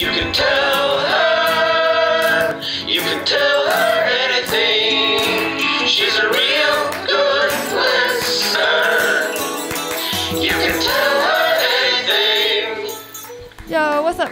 You can tell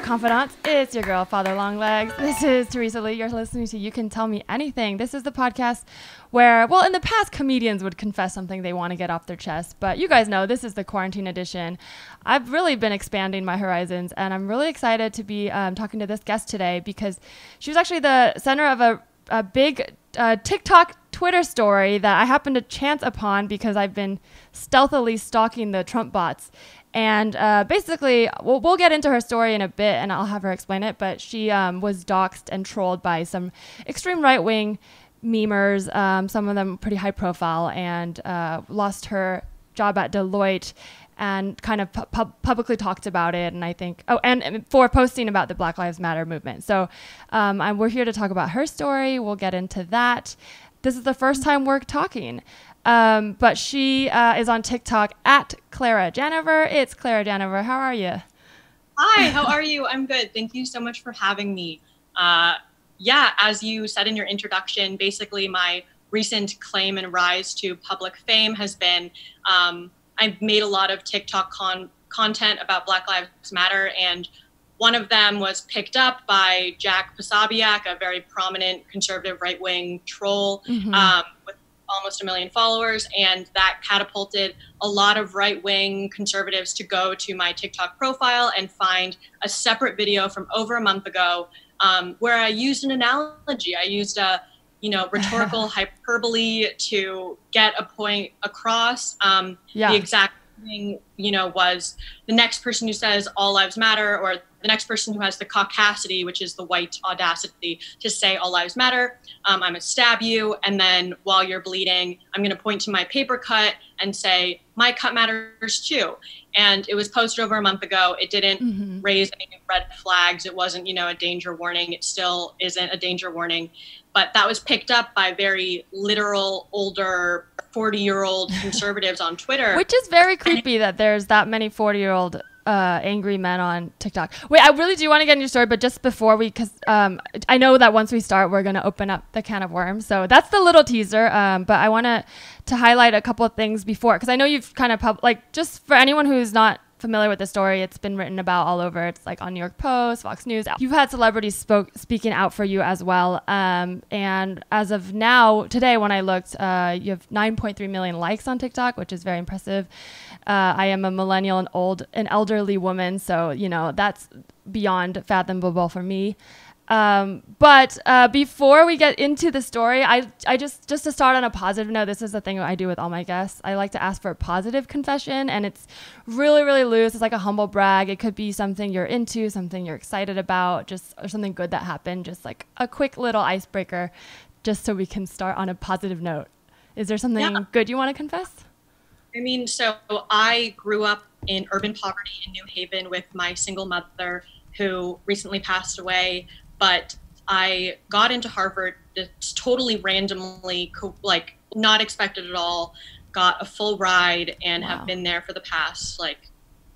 confidants? It's your girl, Father Longlegs. This is Teresa Lee. You're listening to You Can Tell Me Anything. This is the podcast where, well, in the past, comedians would confess something they want to get off their chest. But you guys know this is the quarantine edition. I've really been expanding my horizons, and I'm really excited to be um, talking to this guest today because she was actually the center of a, a big uh, TikTok Twitter story that I happened to chance upon because I've been stealthily stalking the Trump bots. And uh, basically, we'll, we'll get into her story in a bit and I'll have her explain it. But she um, was doxxed and trolled by some extreme right wing memers, um, some of them pretty high profile, and uh, lost her job at Deloitte and kind of pu- pub- publicly talked about it. And I think, oh, and, and for posting about the Black Lives Matter movement. So um, we're here to talk about her story. We'll get into that. This is the first time we're talking. Um, but she uh, is on TikTok at Claira Janover. It's Claira Janover. How are you? Hi, how are you? I'm good. Thank you so much for having me. Uh, yeah, as you said in your introduction, basically my recent claim and rise to public fame has been um, I've made a lot of TikTok con- content about Black Lives Matter, and one of them was picked up by Jack Posobiec, a very prominent conservative right wing troll Mhm. um, with almost a million followers, and that catapulted a lot of right wing conservatives to go to my TikTok profile and find a separate video from over a month ago um, where I used an analogy. I used a you know rhetorical hyperbole to get a point across. Um, Yeah. The exact thing you know was the next person who says all lives matter or the next person who has the caucasity which is the white audacity to say all lives matter. Um, i'm going to stab you. And then while you're bleeding i'm going to point to my paper cut and say my cut matters too. And it was posted over a month ago. It didn't Mhm. raise any red flags. It wasn't you know a danger warning. It still isn't a danger warning. But that was picked up by very literal older 40 year old conservatives on twitter Which is very creepy that there's that many 40 year old uh, angry men on TikTok. Wait, I really do want to get in your story, but just before we, because um, I know that once we start, we're going to open up the can of worms. So that's the little teaser. Um, but I want to to highlight a couple of things before, because I know you've kind of pub- like just for anyone who's not familiar with the story, it's been written about all over. It's like on New York Post, Fox News. You've had celebrities spoke speaking out for you as well. Um, and as of now, today when I looked, uh, you have 9.3 million likes on TikTok, which is very impressive. Uh, I am a millennial and old, an elderly woman, so you know that's beyond fathomable for me. Um, but uh, before we get into the story, I, I just just to start on a positive note, this is the thing I do with all my guests. I like to ask for a positive confession, and it's really really loose. It's like a humble brag. It could be something you're into, something you're excited about, just or something good that happened. Just like a quick little icebreaker, just so we can start on a positive note. Is there something Yeah. good you want to confess? I mean, so I grew up in urban poverty in New Haven with my single mother who recently passed away, but I got into Harvard totally randomly, co- like not expected at all. Got a full ride and Wow. have been there for the past like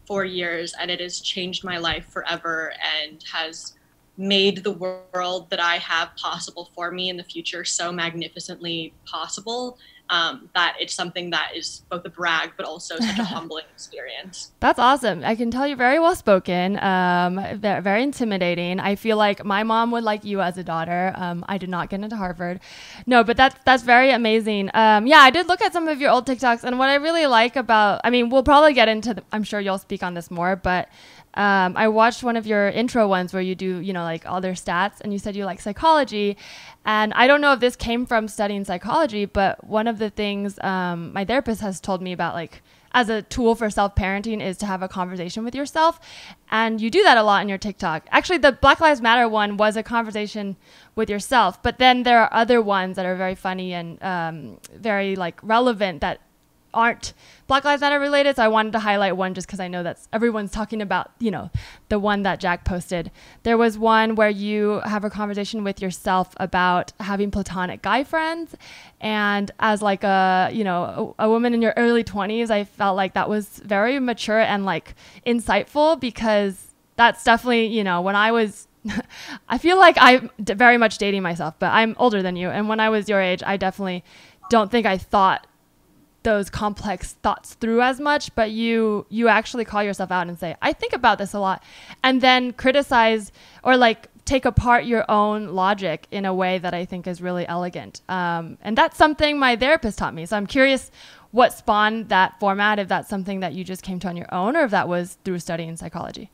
four years, and it has changed my life forever and has made the world that I have possible for me in the future so magnificently possible um, that it's something that is both a brag but also such a humbling experience. That's awesome. I can tell you're very well spoken, um, very intimidating. I feel like my mom would like you as a daughter. Um, I did not get into Harvard. No, but that's that's very amazing. Um, yeah, I did look at some of your old TikToks, and what I really like about, I mean, we'll probably get into. The, I'm sure you'll speak on this more, but um, I watched one of your intro ones where you do, you know, like all their stats, and you said you like psychology. And I don't know if this came from studying psychology, but one of the things um, my therapist has told me about, like, as a tool for self parenting, is to have a conversation with yourself. And you do that a lot in your TikTok. Actually, the Black Lives Matter one was a conversation with yourself, but then there are other ones that are very funny and um, very, like, relevant that aren't Black Lives Matter related. So I wanted to highlight one just because I know that's everyone's talking about, you know, the one that Jack posted. There was one where you have a conversation with yourself about having platonic guy friends. And as like a, you know, a, a woman in your early 20s, I felt like that was very mature and like insightful because that's definitely you know when I was. I feel like I'm very much dating myself, but I'm older than you. And when I was your age, I definitely don't think I thought those complex thoughts through as much but you you actually call yourself out and say i think about this a lot and then criticize or like take apart your own logic in a way that i think is really elegant. Um, and that's something my therapist taught me. So i'm curious what spawned that format if that's something that you just came to on your own or if that was through studying psychology?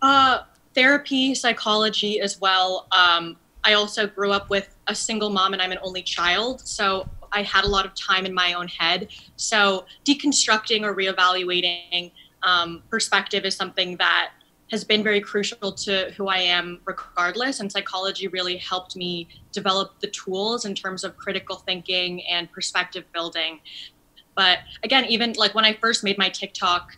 Uh, therapy psychology as well. Um, i also grew up with a single mom and i'm an only child. So I had a lot of time in my own head. So deconstructing or reevaluating um, perspective is something that has been very crucial to who I am, regardless. And psychology really helped me develop the tools in terms of critical thinking and perspective building. But again, even like when I first made my TikTok,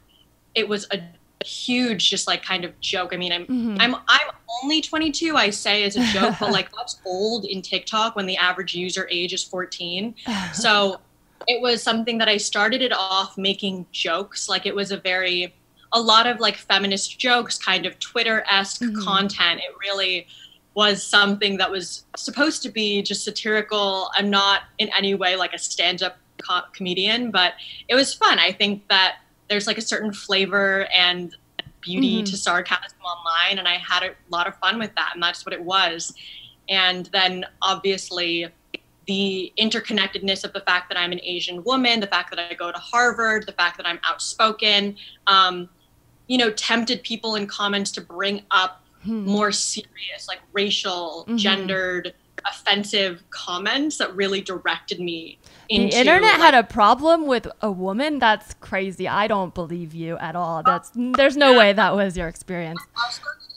it was a huge just like kind of joke. I mean, I'm mm-hmm. I'm I'm only 22. I say as a joke, but like that's old in TikTok when the average user age is 14. So it was something that I started it off making jokes. Like it was a very a lot of like feminist jokes, kind of Twitter esque mm-hmm. content. It really was something that was supposed to be just satirical. I'm not in any way like a stand up co- comedian, but it was fun. I think that there's like a certain flavor and beauty mm-hmm. to sarcasm online and i had a lot of fun with that and that's what it was and then obviously the interconnectedness of the fact that i'm an asian woman the fact that i go to harvard the fact that i'm outspoken um, you know tempted people in comments to bring up hmm. more serious like racial mm-hmm. gendered offensive comments that really directed me into, the internet like, had a problem with a woman that's crazy i don't believe you at all that's there's no yeah. way that was your experience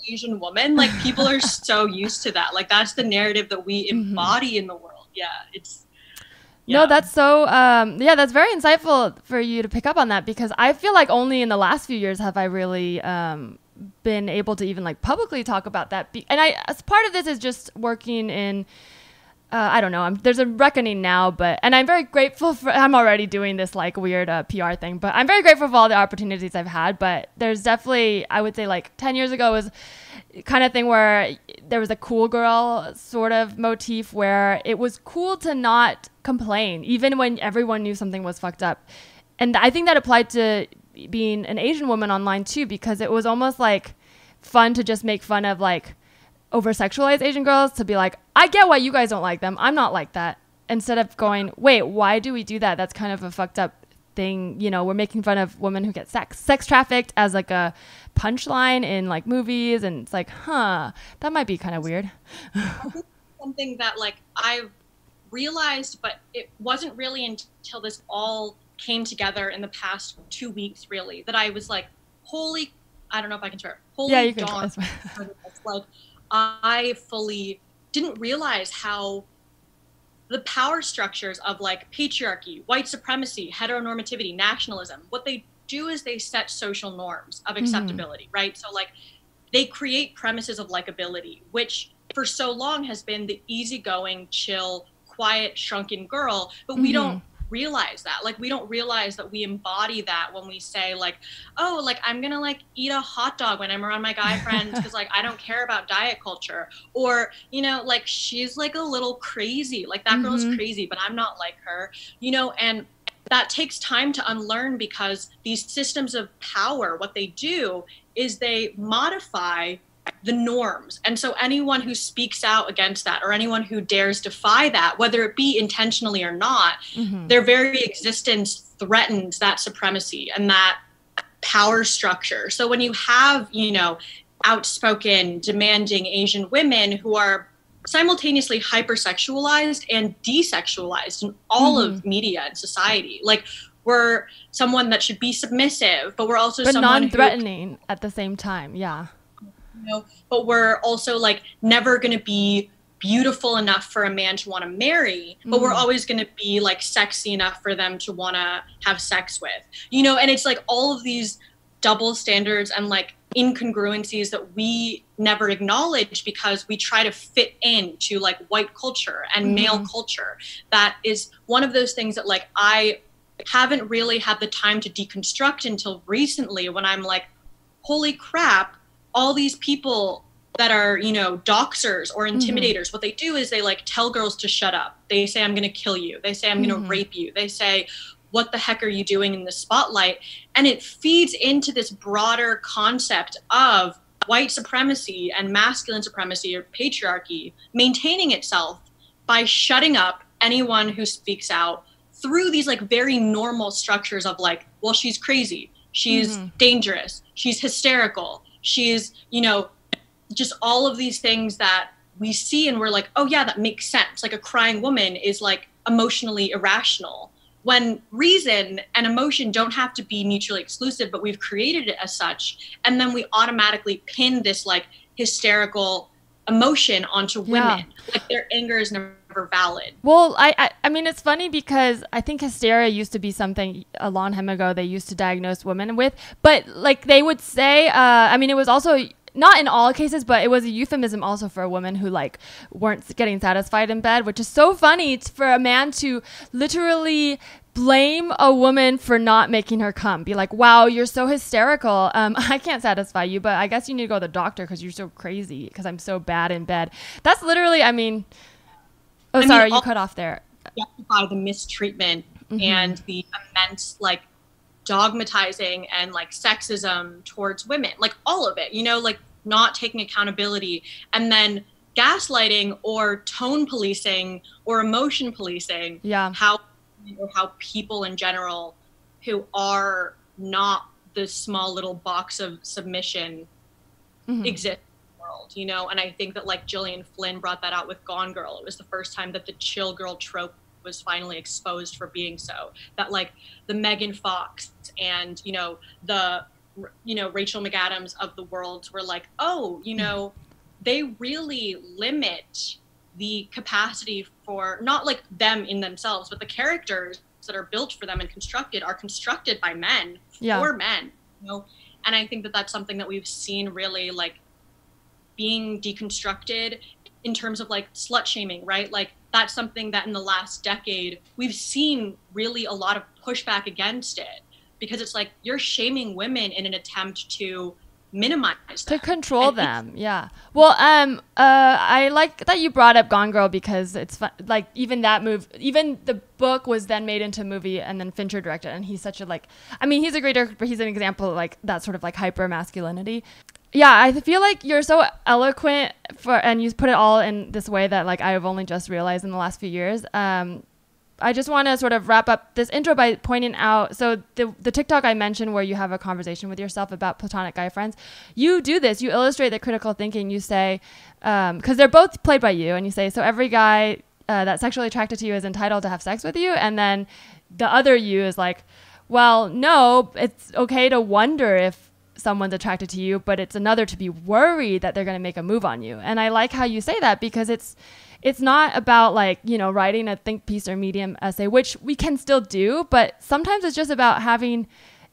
asian woman like people are so used to that like that's the narrative that we mm-hmm. embody mm-hmm. in the world yeah it's yeah. No, that's so. Um, yeah, that's very insightful for you to pick up on that because I feel like only in the last few years have I really um, been able to even like publicly talk about that. Be- and I, as part of this, is just working in. Uh, I don't know. I'm, there's a reckoning now, but and I'm very grateful for. I'm already doing this like weird uh, PR thing, but I'm very grateful for all the opportunities I've had. But there's definitely, I would say, like 10 years ago was kind of thing where there was a cool girl sort of motif where it was cool to not complain, even when everyone knew something was fucked up. And I think that applied to being an Asian woman online too because it was almost like fun to just make fun of like over sexualized Asian girls to be like, I get why you guys don't like them. I'm not like that. Instead of going, wait, why do we do that? That's kind of a fucked up thing. You know, we're making fun of women who get sex sex trafficked as like a punchline in like movies, and it's like, huh, that might be kind of weird. something that like I've realized, but it wasn't really until this all came together in the past two weeks, really, that I was like, holy, I don't know if I can swear, holy yeah, you can dawn. like, I fully didn't realize how the power structures of like patriarchy, white supremacy, heteronormativity, nationalism, what they do is they set social norms of mm-hmm. acceptability, mm-hmm. right? So, like, they create premises of likability, which for so long has been the easygoing, chill, quiet, shrunken girl, but mm-hmm. we don't realize that. Like we don't realize that we embody that when we say like oh like i'm gonna like eat a hot dog when i'm around my guy friends because like i don't care about diet culture. Or you know like she's like a little crazy. Like that mm-hmm. girl's crazy but i'm not like her you know and that takes time to unlearn because these systems of power what they do is they modify the norms. And so anyone who speaks out against that or anyone who dares defy that, whether it be intentionally or not, mm-hmm. their very existence threatens that supremacy and that power structure. So when you have, you know, outspoken, demanding Asian women who are simultaneously hypersexualized and desexualized in all mm-hmm. of media and society, like we're someone that should be submissive, but we're also but non-threatening who, at the same time. Yeah know, but we're also like never going to be beautiful enough for a man to want to marry, but mm we're always going to be like sexy enough for them to want to have sex with. You know, and it's like all of these double standards and like incongruencies that we never acknowledge because we try to fit into like white culture and mm male culture. That is one of those things that like I haven't really had the time to deconstruct until recently when I'm like, holy crap, all these people that are you know doxers or intimidators mm-hmm. what they do is they like tell girls to shut up. They say i'm going to kill you. They say i'm going to mm-hmm. rape you. They say what the heck are you doing in the spotlight? And it feeds into this broader concept of white supremacy and masculine supremacy or patriarchy maintaining itself by shutting up anyone who speaks out through these like very normal structures of like well she's crazy. She's mm-hmm. dangerous. She's hysterical she's you know just all of these things that we see and we're like, oh yeah, that makes sense. Like a crying woman is like emotionally irrational. When reason and emotion don't have to be mutually exclusive, but we've created it as such. And then we automatically pin this like hysterical emotion onto women. Yeah. Like their anger is never valid. Well, I, I, I mean it's funny because I think hysteria used to be something a long time ago they used to diagnose women with, but like they would say, uh, I mean it was also not in all cases, but it was a euphemism also for a woman who like weren't getting satisfied in bed, which is so funny It's for a man to literally blame a woman for not making her come. Be like, "Wow, you're so hysterical. Um, I can't satisfy you, but I guess you need to go to the doctor because you're so crazy because I'm so bad in bed." That's literally, I mean, oh, I sorry, mean, you cut off there. Justify the mistreatment mm-hmm. and the immense like dogmatizing and like sexism towards women, like all of it, you know, like not taking accountability and then gaslighting or tone policing or emotion policing. Yeah. How or how people in general who are not this small little box of submission mm-hmm. exist world, you know? And I think that like Gillian Flynn brought that out with Gone Girl. It was the first time that the chill girl trope was finally exposed for being so. That like the Megan Fox and you know the you know Rachel McAdams of the world were like, oh, you mm-hmm. know, they really limit the capacity for not like them in themselves, but the characters that are built for them and constructed are constructed by men yeah. for men. You know, and I think that that's something that we've seen really like being deconstructed in terms of like slut shaming, right? Like that's something that in the last decade we've seen really a lot of pushback against it because it's like you're shaming women in an attempt to minimize them. to control and them yeah well um uh i like that you brought up gone girl because it's fun like even that move even the book was then made into a movie and then fincher directed and he's such a like i mean he's a great director but he's an example of like that sort of like hyper masculinity yeah, I feel like you're so eloquent for, and you put it all in this way that like I've only just realized in the last few years. Um, I just want to sort of wrap up this intro by pointing out. So the the TikTok I mentioned, where you have a conversation with yourself about platonic guy friends, you do this. You illustrate the critical thinking. You say, because um, they're both played by you, and you say, so every guy uh, that's sexually attracted to you is entitled to have sex with you, and then the other you is like, well, no, it's okay to wonder if someone's attracted to you, but it's another to be worried that they're going to make a move on you. And I like how you say that because it's it's not about like, you know, writing a think piece or medium essay, which we can still do, but sometimes it's just about having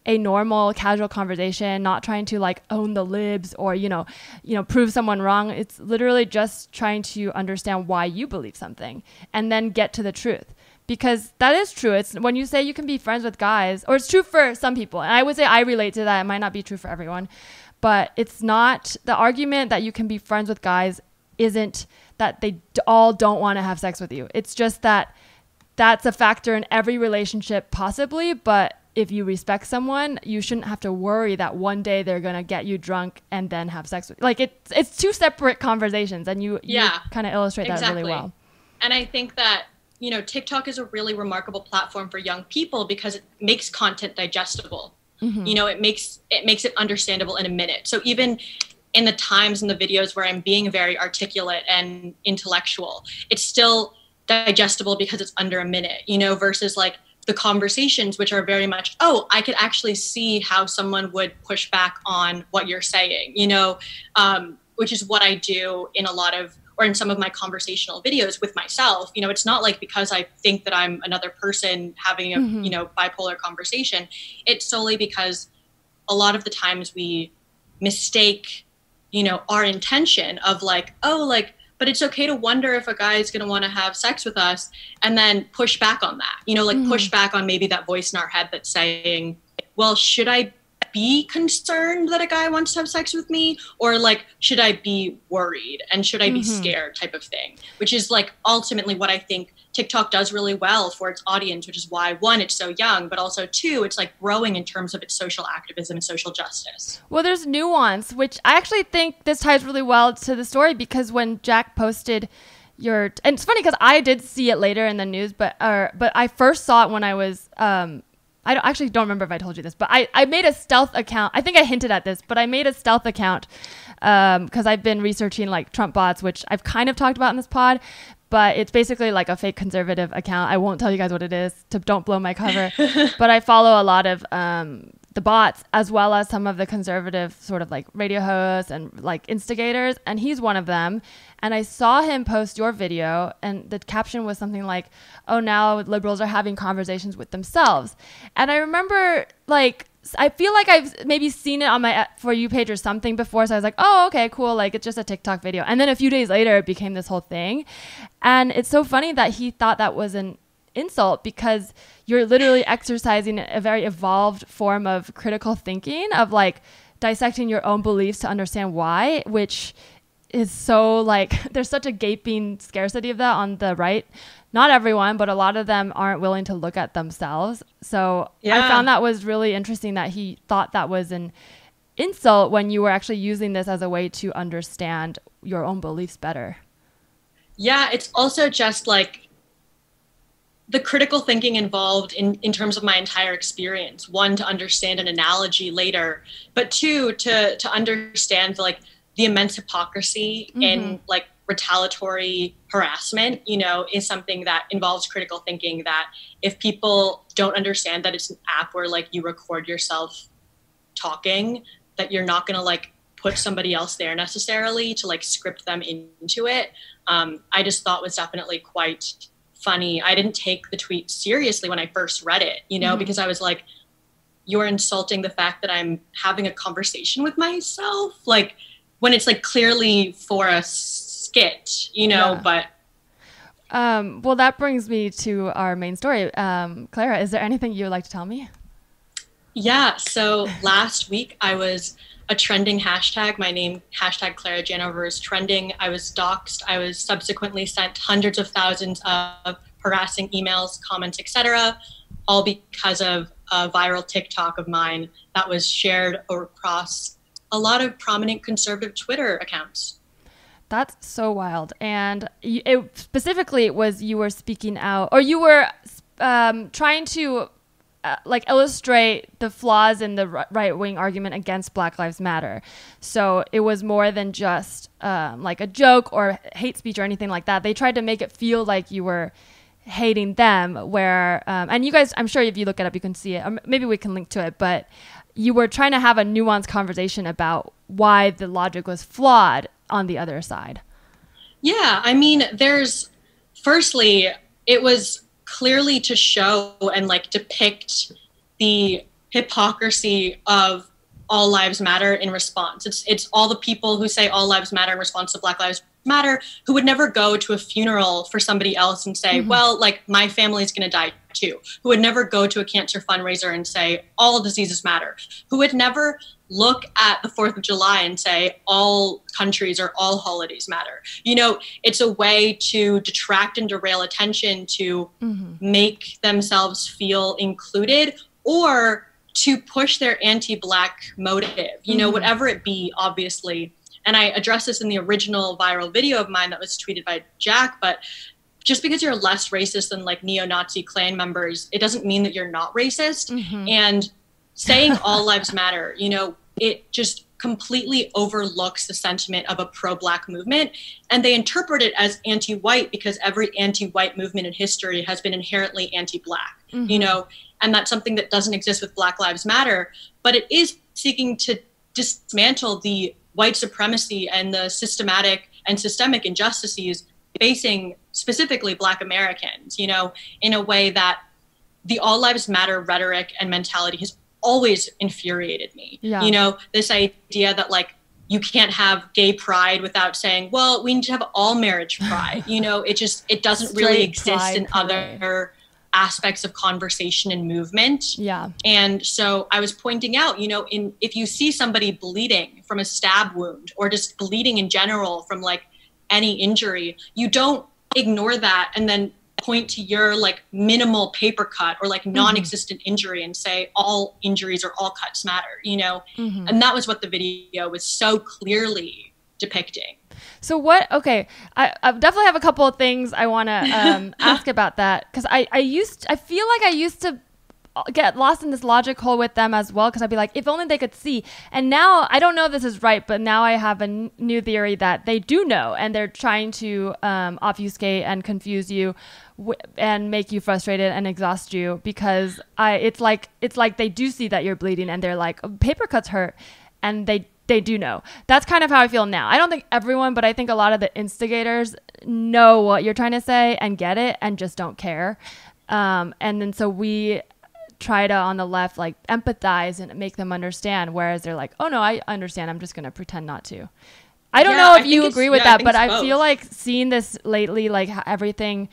a normal casual conversation, not trying to like own the libs or, you know, you know, prove someone wrong. It's literally just trying to understand why you believe something and then get to the truth because that is true. It's when you say you can be friends with guys, or it's true for some people. And I would say I relate to that. It might not be true for everyone, but it's not the argument that you can be friends with guys isn't that they all don't want to have sex with you. It's just that that's a factor in every relationship possibly, but if you respect someone, you shouldn't have to worry that one day they're gonna get you drunk and then have sex with. You. Like it's it's two separate conversations, and you yeah you kind of illustrate exactly. that really well. And I think that you know, TikTok is a really remarkable platform for young people because it makes content digestible. Mm-hmm. You know, it makes it makes it understandable in a minute. So even in the times and the videos where I'm being very articulate and intellectual, it's still digestible because it's under a minute, you know, versus like the conversations which are very much, oh, I could actually see how someone would push back on what you're saying, you know, um, which is what I do in a lot of or in some of my conversational videos with myself you know it's not like because i think that i'm another person having a mm-hmm. you know bipolar conversation it's solely because a lot of the times we mistake you know our intention of like oh like but it's okay to wonder if a guy is going to want to have sex with us and then push back on that you know like mm-hmm. push back on maybe that voice in our head that's saying well should i be concerned that a guy wants to have sex with me? Or like should i be worried? And should i be Mhm. scared type of thing which is like ultimately what i think tiktok does really well for its audience which is why one it's so young but also two it's like growing in terms of its social activism and social justice. Well, there's nuance, which I actually think this ties really well to the story because when Jack posted your, and it's funny because I did see it later in the news, but uh, but I first saw it when I was, um, I don't, actually don't remember if I told you this, but I, I made a stealth account. I think I hinted at this, but I made a stealth account because I've been researching like Trump bots, which I've kind of talked about in this pod. But it's basically like a fake conservative account. I won't tell you guys what it is to don't blow my cover. but I follow a lot of um, the bots as well as some of the conservative sort of like radio hosts and like instigators. And he's one of them. And I saw him post your video, and the caption was something like, "Oh, now liberals are having conversations with themselves." And I remember like I feel like I've maybe seen it on my uh, for you page or something before. So I was like, oh, okay, cool. Like it's just a TikTok video. And then a few days later, it became this whole thing. And it's so funny that he thought that was an insult because you're literally exercising a very evolved form of critical thinking of like dissecting your own beliefs to understand why, which is so like there's such a gaping scarcity of that on the right. Not everyone, but a lot of them aren't willing to look at themselves. So yeah. I found that was really interesting that he thought that was an insult when you were actually using this as a way to understand your own beliefs better. Yeah, it's also just like the critical thinking involved in, in terms of my entire experience. One, to understand an analogy later, but two, to to understand like the immense hypocrisy in like retaliatory harassment, you know, is something that involves critical thinking that if people don't understand that it's an app where like you record yourself talking, that you're not gonna like put somebody else there necessarily to like script them into it um, I just thought was definitely quite funny. I didn't take the tweet seriously when I first read it, you know, Mhm. because I was like, you're insulting the fact that I'm having a conversation with myself. Like when it's like clearly for a skit, you know, Yeah. but Um, well, that brings me to our main story. Um, Claira, is there anything you would like to tell me? Yeah. So last week I was a trending hashtag. My name, hashtag Claira Janover, is trending. I was doxxed. I was subsequently sent hundreds of thousands of harassing emails, comments, etc., all because of a viral TikTok of mine that was shared across a lot of prominent conservative Twitter accounts. That's so wild. And it, specifically, it was you were speaking out, or you were um, trying to uh, like illustrate the flaws in the right wing argument against Black Lives Matter. So it was more than just um, like a joke or hate speech or anything like that. They tried to make it feel like you were hating them where um, and you guys i'm sure if you look it up you can see it maybe we can link to it but you were trying to have a nuanced conversation about why the logic was flawed on the other side Yeah, I mean, there's firstly, it was clearly to show and like depict the hypocrisy of all lives matter in response. It's it's all the people who say all lives matter in response to Black Lives Matter who would never go to a funeral for somebody else and say, Mhm. well, like my family's going to die too. Who would never go to a cancer fundraiser and say all diseases matter. Who would never look at the 4th of July and say all countries or all holidays matter. You know, it's a way to detract and derail attention to mm-hmm. make themselves feel included or to push their anti-black motive you know Mhm. whatever it be obviously and i addressed this in the original viral video of mine that was tweeted by jack but just because you're less racist than like neo-nazi Klan members it doesn't mean that you're not racist Mm-hmm. and saying all lives matter you know it just completely overlooks the sentiment of a pro-black movement and they interpret it as anti-white because every anti-white movement in history has been inherently anti-black Mm-hmm. you know and that's something that doesn't exist with black lives matter but it is seeking to dismantle the white supremacy and the systematic and systemic injustices facing specifically black americans you know in a way that the all lives matter rhetoric and mentality has always infuriated me Yeah. you know this idea that like you can't have gay pride without saying well we need to have all marriage pride you know it just it doesn't really exist in pride other aspects of conversation and movement. Yeah. And so I was pointing out, you know, in if you see somebody bleeding from a stab wound or just bleeding in general from like any injury, you don't ignore that and then point to your like minimal paper cut or like Mm-hmm. non-existent injury and say all injuries or all cuts matter, you know? Mhm. And that was what the video was so clearly depicting. So what? Okay, I, I definitely have a couple of things I want to um, ask about that because I I used I feel like I used to get lost in this logic hole with them as well because I'd be like if only they could see and now I don't know if this is right but now I have a n- new theory that they do know and they're trying to um, obfuscate and confuse you w- and make you frustrated and exhaust you because I it's like it's like they do see that you're bleeding and they're like paper cuts hurt and they they do know. That's kind of how I feel now. I don't think everyone, but I think a lot of the instigators know what you're trying to say and get it and just don't care. Um, and then so we try to on the left like empathize and make them understand, whereas they're like, oh no, I understand. I'm just gonna pretend not to. I don't Yeah, know if think you agree with yeah, that, think but I feel like seeing this lately, like everything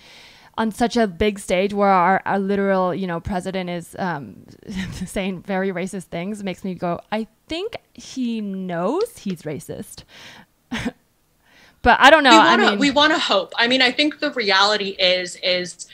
on such a big stage where our, our literal, you know, president is um, saying very racist things makes me go, I think he knows he's racist. but I don't know. we I want to mean, we want to hope. I mean, I think the reality is is,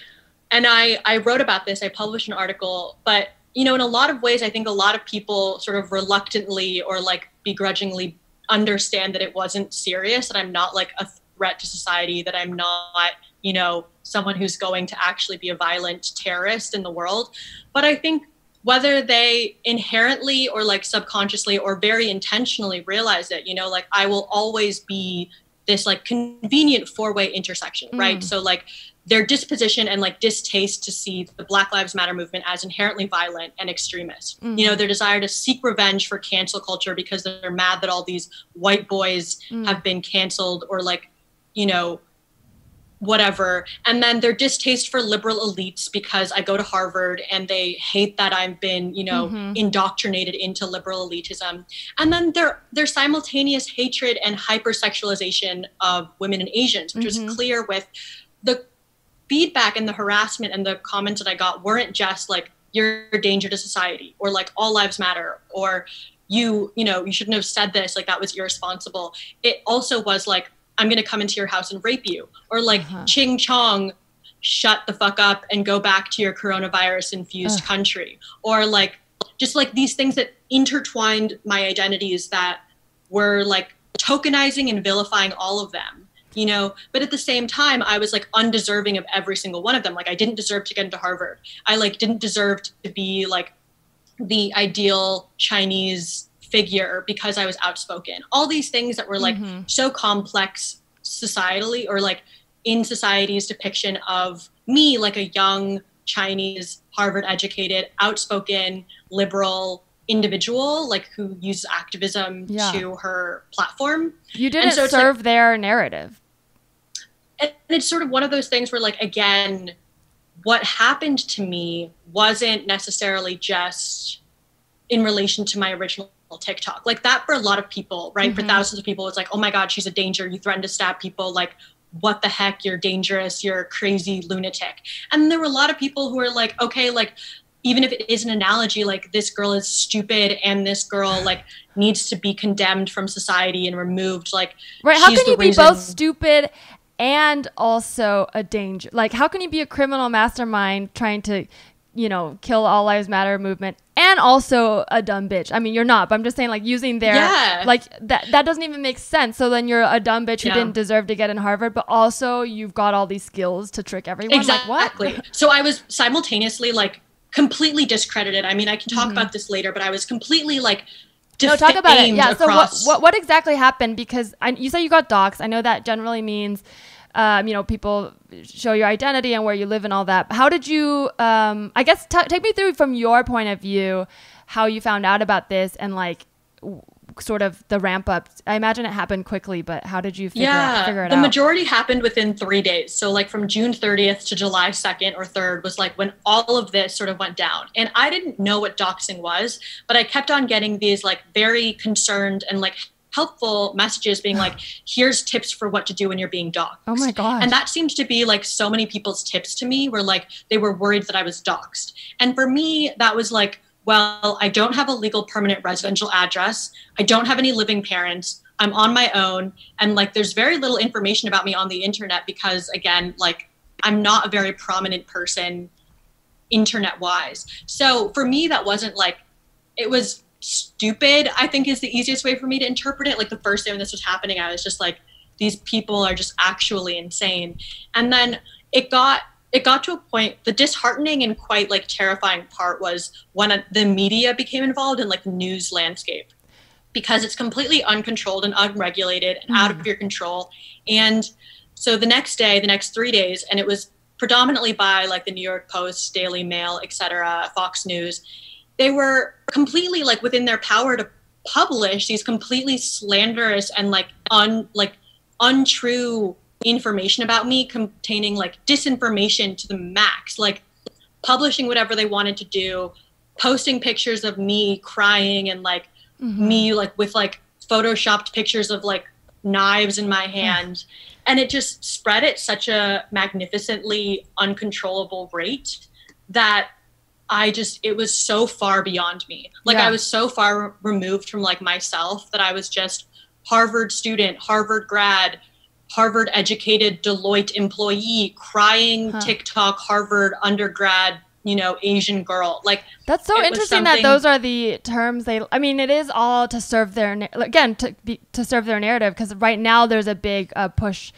and I I wrote about this. I published an article, but you know, in a lot of ways, I think a lot of people sort of reluctantly or like begrudgingly understand that it wasn't serious. That I'm not like a threat to society. That I'm not you know someone who's going to actually be a violent terrorist in the world. But I think whether they inherently or like subconsciously or very intentionally realize it, you know, like I will always be this like convenient four-way intersection, right? Mm. So like their disposition and like distaste to see the Black Lives Matter movement as inherently violent and extremist. You know, their desire to seek revenge for cancel culture because they're mad that all these white boys Mm. have been canceled or like, you know, whatever. And then their distaste for liberal elites because I go to Harvard and they hate that I've been, you know, Mhm. indoctrinated into liberal elitism. And then their their simultaneous hatred and hypersexualization of women and Asians, which Mhm. was clear with the feedback and the harassment and the comments that I got weren't just like you're a danger to society or like all lives matter or you, you know, you shouldn't have said this, like that was irresponsible. It also was like I'm going to come into your house and rape you. Or like Uh-huh. Ching Chong shut the fuck up and go back to your coronavirus infused country. Or like just like these things that intertwined my identities that were like tokenizing and vilifying all of them you know? But at the same time i was like undeserving of every single one of them. Like i didn't deserve to get into harvard. I like didn't deserve to be like the ideal chinese figure because i was outspoken all these things that were like Mhm. so complex societally or like in society's depiction of me like a young chinese harvard educated outspoken liberal individual like who uses activism Yeah. to her platform you didn't so it's like- serve their narrative. and it's sort of one of those things where like again what happened to me wasn't necessarily just in relation to my original TikTok. Like that for a lot of people, right? For Mhm. thousands of people, it's like, oh my God, she's a danger. You threaten to stab people. Like, what the heck? You're dangerous. You're a crazy lunatic. And there were a lot of people who were like, okay, like, even if it is an analogy, like this girl is stupid and this girl like needs to be condemned from society and removed. Like, Right? How can you be reason- both stupid and also a danger? Like, how can you be a criminal mastermind trying to, you know, kill all lives matter movement and also a dumb bitch? I mean, you're not, but I'm just saying, like, using their Yeah. like that that doesn't even make sense. So then you're a dumb bitch who Yeah. didn't deserve to get in Harvard, but also you've got all these skills to trick everyone. Exactly. Like, what? so I was simultaneously like completely discredited. I mean, I can talk Mhm. about this later, but I was completely like No, talk about it. Yeah. So what, what what exactly happened? Because I, you say you got docs. I know that generally means, um, you know, people show your identity and where you live and all that. How did you? Um, I guess t- take me through from your point of view how you found out about this and like w- sort of the ramp up. I imagine it happened quickly, but how did you figure yeah, out, figure it the out? majority happened within three days. So like from June 30th to July 2nd or 3rd was like when all of this sort of went down. And I didn't know what doxing was, but I kept on getting these like very concerned and like helpful messages being like, here's tips for what to do when you're being doxxed. Oh my gosh. And that seemed to be like so many people's tips to me were like they were worried that I was doxxed. And for me, that was like, well, I don't have a legal permanent residential address. I don't have any living parents. I'm on my own. And like there's very little information about me on the internet because again, like I'm not a very prominent person internet wise. So for me, that wasn't like it was stupid, I think is the easiest way for me to interpret it. Like the first day when this was happening, I was just like, these people are just actually insane. And then it got it got to a point the disheartening and quite like terrifying part was when the media became involved in like news landscape because it's completely uncontrolled and unregulated and mm. out of your control and so the next day the next three days and it was predominantly by like the new york post daily mail etc fox news they were completely like within their power to publish these completely slanderous and like un like untrue information about me containing like disinformation to the max. Like publishing whatever they wanted to do posting pictures of me crying and like mm-hmm. me like with like photoshopped pictures of like knives in my hand. And it just spread at such a magnificently uncontrollable rate that I just it was so far beyond me. Like yeah. I was so far removed from like myself that I was just Harvard student, Harvard grad, Harvard educated Deloitte employee, crying huh. TikTok Harvard undergrad, you know, Asian girl. Like That's so interesting that those are the terms they I mean it is all to serve their again to be, to serve their narrative because right now there's a big uh, push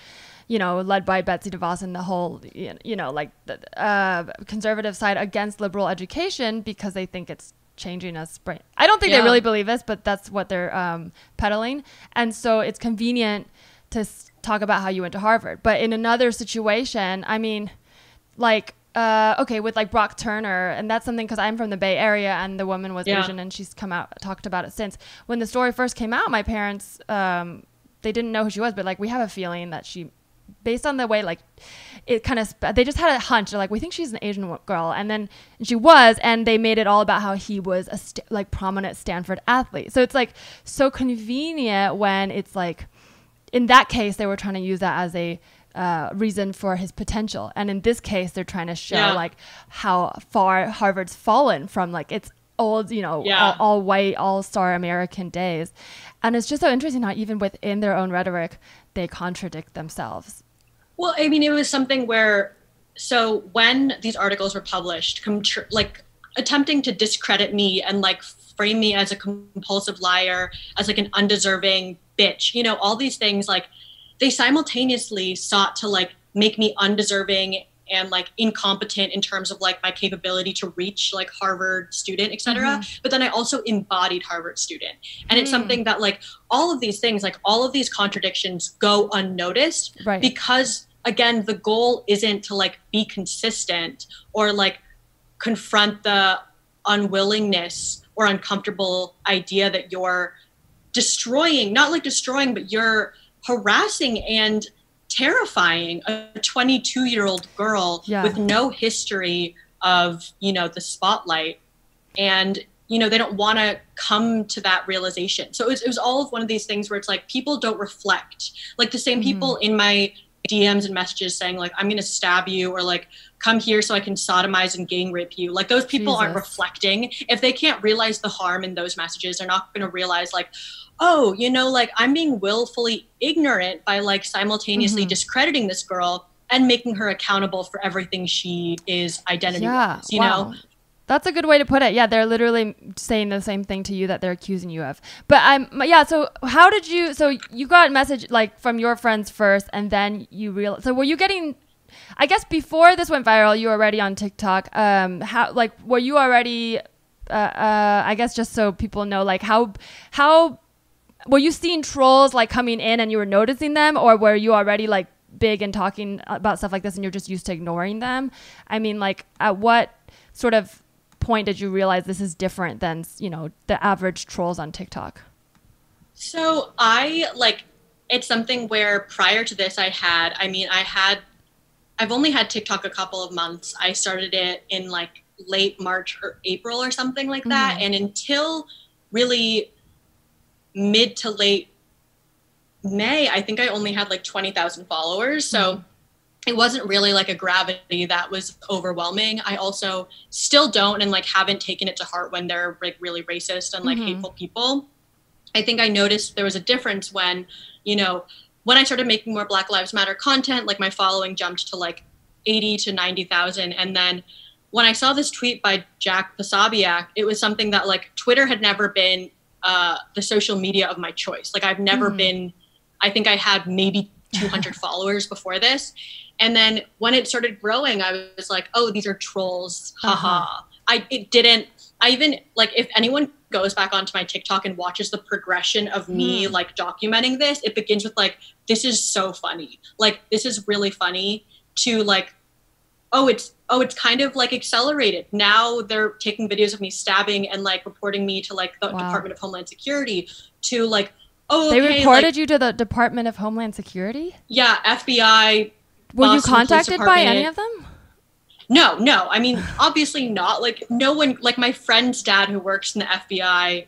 you know, led by Betsy DeVos and the whole, you know, like the uh, conservative side against liberal education because they think it's changing us brain. I don't think yeah. they really believe this, but that's what they're um, peddling. And so it's convenient to s- talk about how you went to Harvard. But in another situation, I mean, like, uh, okay, with like Brock Turner, and that's something because I'm from the Bay Area and the woman was yeah. Asian and she's come out, talked about it since. When the story first came out, my parents, um, they didn't know who she was, but like we have a feeling that she based on the way like it kind of they just had a hunch. They're like we think she's an asian girl. And then and she was and they made it all about how he was a st- like prominent stanford athlete. So it's like so convenient when it's like in that case they were trying to use that as a uh, reason for his potential. And in this case they're trying to show yeah. like how far harvard's fallen from like its old you know yeah. all, all white all star american days and it's just so interesting how even within their own rhetoric they contradict themselves. Well, I mean, it was something where, so when these articles were published, like attempting to discredit me and like frame me as a compulsive liar, as like an undeserving bitch, you know, all these things, like they simultaneously sought to like make me undeserving and like incompetent in terms of like my capability to reach like Harvard student, etc. Mm-hmm. But then I also embodied Harvard student. And mm. it's something that like all of these things, like all of these contradictions go unnoticed right. because again, the goal isn't to like be consistent or like confront the unwillingness or uncomfortable idea that you're destroying, not like destroying, but you're harassing and terrifying a 22 year old girl yeah. with no history of you know the spotlight and you know they don't want to come to that realization so it was, it was all of one of these things where it's like people don't reflect like the same mm-hmm. people in my dms and messages saying like i'm gonna stab you or like come here so i can sodomize and gang rape you like those people Jesus. aren't reflecting if they can't realize the harm in those messages they're not gonna realize like oh, you know, like I'm being willfully ignorant by like simultaneously mm-hmm. discrediting this girl and making her accountable for everything she is identity yeah, you wow. know? That's a good way to put it. Yeah, they're literally saying the same thing to you that they're accusing you of. But I'm yeah. So how did you? So you got a message like from your friends first, and then you real. So were you getting? I guess before this went viral, you were already on TikTok. Um, how like were you already? Uh, uh, I guess just so people know, like how how were you seeing trolls like coming in and you were noticing them? Or were you already like big and talking about stuff like this and you're just used to ignoring them? I mean like at what sort of point did you realize this is different than you know the average trolls on tiktok? So i like it's something where prior to this i had i mean i had i've only had tiktok a couple of months. I started it in like late march or april or something like that. Mm-hmm. and until really mid to late May, I think I only had like 20,000 followers. So it wasn't really like a gravity that was overwhelming. I also still don't and like haven't taken it to heart when they're like really racist and like Mhm. hateful people. I think I noticed there was a difference when, you know, when I started making more Black Lives Matter content, like my following jumped to like 80 to 90,000. And then when I saw this tweet by Jack Posobiec, it was something that like Twitter had never been uh, the social media of my choice. Like I've never Mhm. been, I think I had maybe 200 followers before this. And then when it started growing, I was like, oh, these are trolls. Haha. I it didn't I even like if anyone goes back onto my TikTok and watches the progression of me Hmm. like documenting this, it begins with like, this is so funny. Like this is really funny to like oh it's oh it's kind of like accelerated now they're taking videos of me stabbing and like reporting me to like the Wow. department of homeland security to like oh They okay, reported like, you to the Department of Homeland Security. yeah fbi Were you Boston Police contacted by any of them? no no i mean obviously not like no one like my friend's dad who works in the fbi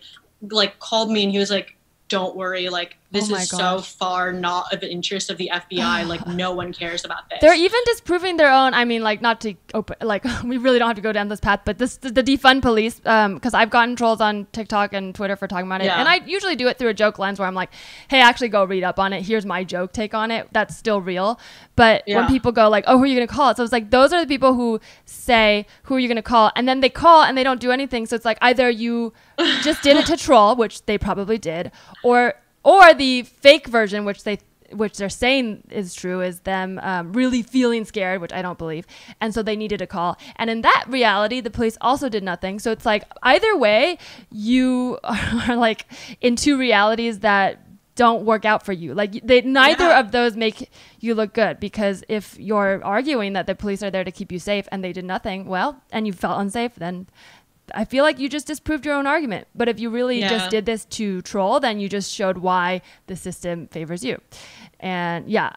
like called me and he was like don't worry like this Oh is so far not of the interest of the fbi like no one cares about this They're even disproving their own. I mean, like not to open, like we really don't have to go down this path, but this the, the defund police. Um, because I've gotten trolls on TikTok and Twitter for talking about it, Yeah. and I usually do it through a joke lens where I'm like, "Hey, actually, go read up on it. Here's my joke take on it. That's still real." But when people go like, "Oh, who are you gonna call?" It? So it's like those are the people who say, "Who are you gonna call?" And then they call and they don't do anything. So it's like either you just did it to troll, which they probably did, or or the fake version, which they which they're saying is true, is them um, really feeling scared, which I don't believe, and so they needed a call. And in that reality, the police also did nothing. So it's like either way, you are like in two realities that don't work out for you. Like they neither Yeah. of those make you look good because if you're arguing that the police are there to keep you safe and they did nothing, well, and you felt unsafe, then I feel like you just disproved your own argument. But if you really Yeah. just did this to troll, then you just showed why the system favors you. And yeah.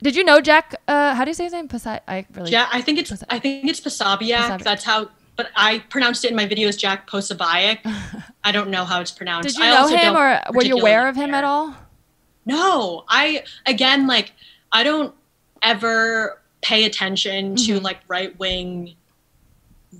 Did you know Jack uh how do you say his name? I really Yeah, I think it's Pos- I think it's Posobiec. Posobiec. That's how. But I pronounced it in my videos Jack Posobiec. I don't know how it's pronounced. Did you I know also him or were you aware of him care. at all? No, I again like I don't ever pay attention to Mhm. like right wing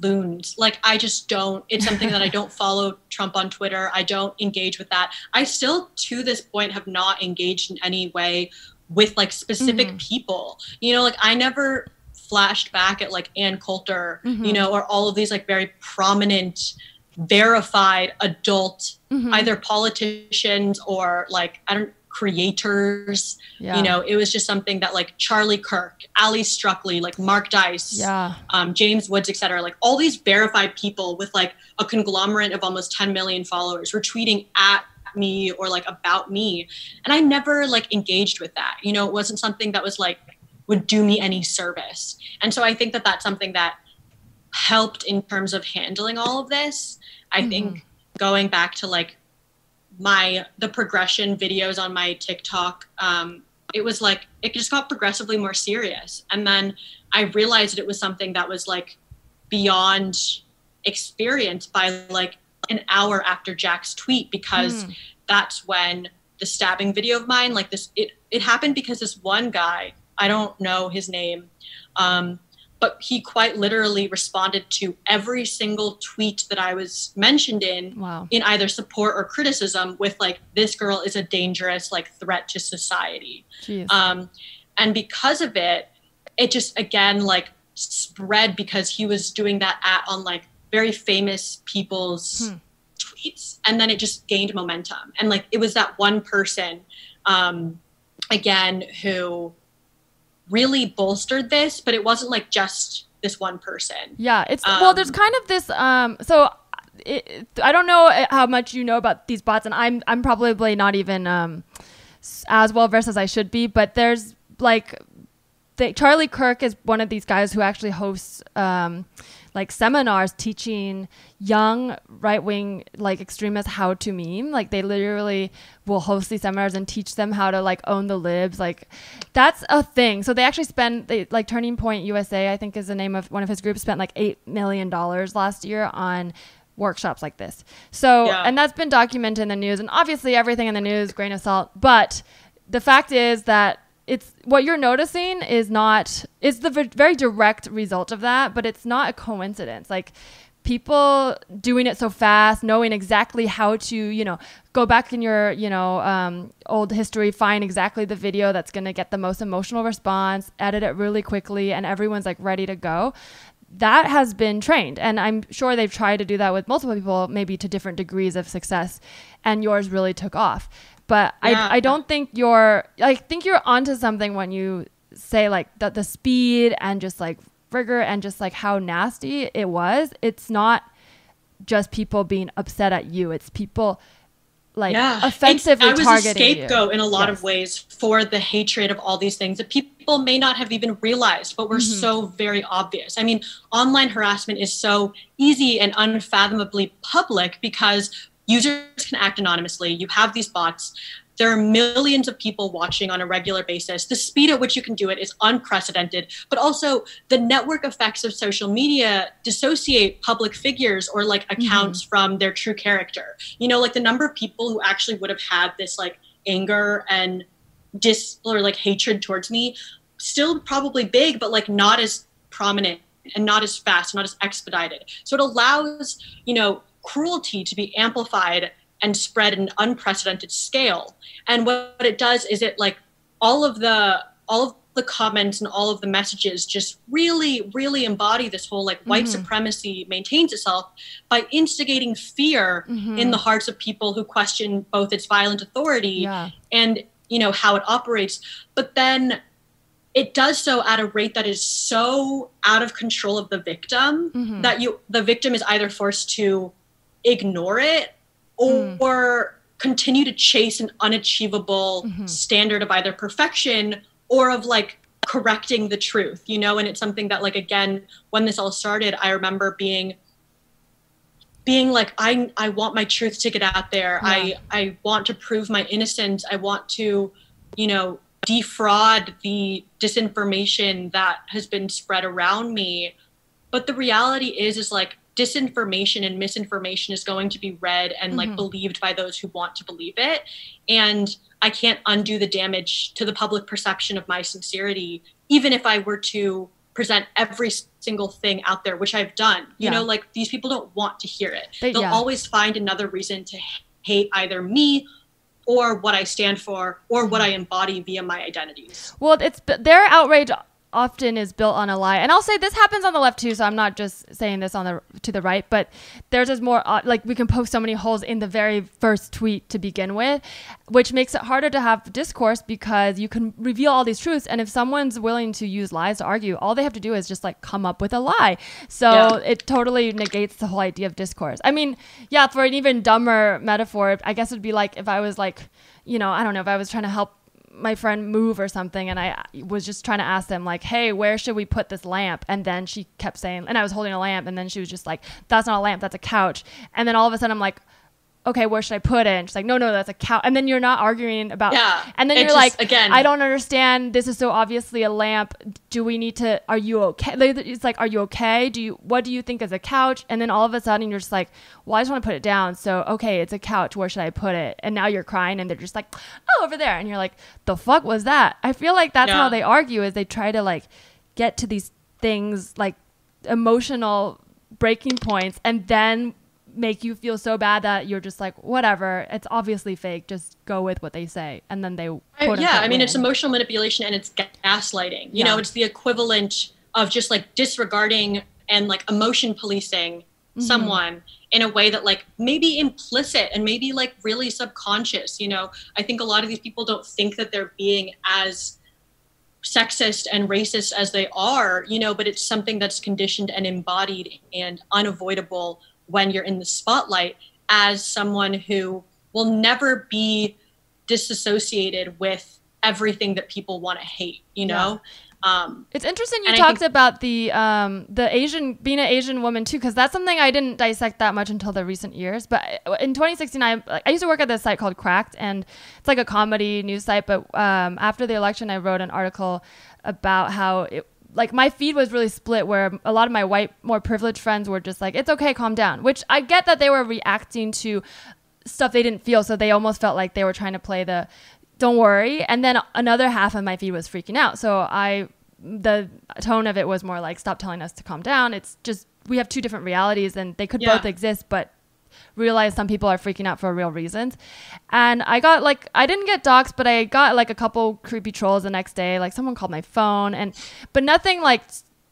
loons. Like I just don't. It's something that I don't follow Trump on Twitter. I don't engage with that. I still to this point have not engaged in any way with like specific Mhm. people. You know, like I never flashed back at like Ann Coulter, Mhm. you know, or all of these like very prominent verified adult Mhm. either politicians or like I don't creators. yeah. You know, it was just something that like Charlie Kirk, Allie Stuckey, like Mark Dice, Yeah. um, James Woods, etc. Like all these verified people with like a conglomerate of almost 10 million followers were tweeting at me or like about me, and I never like engaged with that. You know, it wasn't something that was like would do me any service, and so I think that that's something that helped in terms of handling all of this. I think going back to like my the progression videos on my TikTok, um, it was like it just got progressively more serious, and then I realized it was something that was like beyond experience by like an hour after Jack's tweet because Mm. that's when the stabbing video of mine like this it it happened because this one guy I don't know his name um, but he quite literally responded to every single tweet that I was mentioned in Wow. in either support or criticism with like this girl is a dangerous like threat to society um, and because of it it just again like spread because he was doing that at on like very famous people's Hmm. tweets and then it just gained momentum and like it was that one person um, again who really bolstered this but it wasn't like just this one person Yeah, it's well. There's Um, kind of this. Um, so it, I don't know how much you know about these bots, and I'm I'm probably not even um, as well versed as I should be. But there's like, Charlie Kirk is one of these guys who actually hosts um, like seminars teaching young right wing like extremists how to meme. Like they literally will host these seminars and teach them how to like own the libs. Like that's a thing. So they actually spend they, like Turning Point USA, I think is the name of one of his groups, spent like eight million dollars last year on workshops like this. So Yeah. and that's been documented in the news and obviously everything in the news grain of salt, but the fact is that it's what you're noticing is not is the v- very direct result of that, but it's not a coincidence. Like people doing it so fast, knowing exactly how to, you know, go back in your, you know, um, old history, find exactly the video that's going to get the most emotional response, edit it really quickly, and everyone's like ready to go. That has been trained, and I'm sure they've tried to do that with multiple people, maybe to different degrees of success, and yours really took off. But Yeah. I, I don't think you're, I think you're onto something when you say like the, the speed and just like rigor and just like how nasty it was. It's not just people being upset at you. It's people like yeah. offensively It's- I was targeting a scapegoat you. in a lot Yes. of ways for the hatred of all these things that people may not have even realized, but were Mm-hmm. so very obvious. I mean, online harassment is so easy and unfathomably public because users can act anonymously. You have these bots. There are millions of people watching on a regular basis. The speed at which you can do it is unprecedented, but also the network effects of social media dissociate public figures or like mm-hmm. accounts from their true character. You know, like the number of people who actually would have had this like anger and dis or like hatred towards me still probably big, but like not as prominent and not as fast, not as expedited. So it allows, you know, cruelty to be amplified and spread at an unprecedented scale. And what, what it does is it like all of the all of the comments and all of the messages just really, really embody this whole like white Mhm. supremacy maintains itself by instigating fear Mhm. in the hearts of people who question both its violent authority yeah. and you know how it operates but then it does so at a rate that is so out of control of the victim Mhm. that you the victim is either forced to ignore it or, Mm. continue to chase an unachievable Mhm. standard of either perfection or of like correcting the truth you know and it's something that like again when this all started i remember being being like i i want my truth to get out there Yeah. i i want to prove my innocence i want to you know defraud the disinformation that has been spread around me but the reality is is like disinformation and misinformation is going to be read and like Mhm. believed by those who want to believe it and i can't undo the damage to the public perception of my sincerity even if i were to present every single thing out there which i've done you Yeah. know like these people don't want to hear it They- they'll yeah. always find another reason to hate either me or what i stand for or what i embody via my identities Well, it's their outrage often is built on a lie, and I'll say this happens on the left too. So I'm not just saying this on the to the right, but there's just more uh, like we can poke so many holes in the very first tweet to begin with, which makes it harder to have discourse because you can reveal all these truths, and if someone's willing to use lies to argue, all they have to do is just like come up with a lie. So Yeah. it totally negates the whole idea of discourse. I mean, yeah, for an even dumber metaphor, I guess it'd be like if I was like, you know, I don't know, if I was trying to help my friend move or something and I was just trying to ask them like, "Hey, where should we put this lamp?" And then she kept saying and I was holding a lamp and then she was just like, "That's not a lamp, that's a couch." And then all of a sudden I'm like, "Okay, where should I put it?" And she's like, "No, no, that's a couch." And then you're not arguing about Yeah, And then you're just- like, again- "I don't understand. This is so obviously a lamp. Do we need to are you okay?" It's like, "Are you okay? Do you what do you think is a couch?" And then all of a sudden you're just like, "Well, I just want to put it down." So, okay, it's a couch. Where should I put it? And now you're crying and they're just like, "Oh, over there." And you're like, "The fuck was that?" I feel like that's how they argue is they try to like get to these things like emotional breaking points and then make you feel so bad that you're just like whatever. It's obviously fake. Just go with what they say. And then they I- yeah i mean it's emotional manipulation and it's gaslighting. You Yeah. know it's the equivalent of just like disregarding and like emotion policing Mm-hmm. someone in a way that like maybe implicit and maybe like really subconscious. You know i think a lot of these people don't think that they're being as sexist and racist as they are you know but it's something that's conditioned and embodied and unavoidable when you're in the spotlight as someone who will never be disassociated with everything that people want to hate you know? Um it's interesting you talked think- about the um the asian being an asian woman too because that's something i didn't dissect that much until the recent years but in 2016 i i used to work at this site called cracked and it's like a comedy news site but um after the election i wrote an article about how it like my feed was really split where a lot of my white more privileged friends were just like it's okay calm down which i get that they were reacting to stuff they didn't feel so they almost felt like they were trying to play the don't worry. And then another half of my feed was freaking out. So I, the tone of it was more like, stop telling us to calm down. It's just, we have two different realities and they could Yeah. both exist, but realize some people are freaking out for real reasons. And I got like, I didn't get doxxed, but I got like a couple creepy trolls the next day. Like someone called my phone and, but nothing like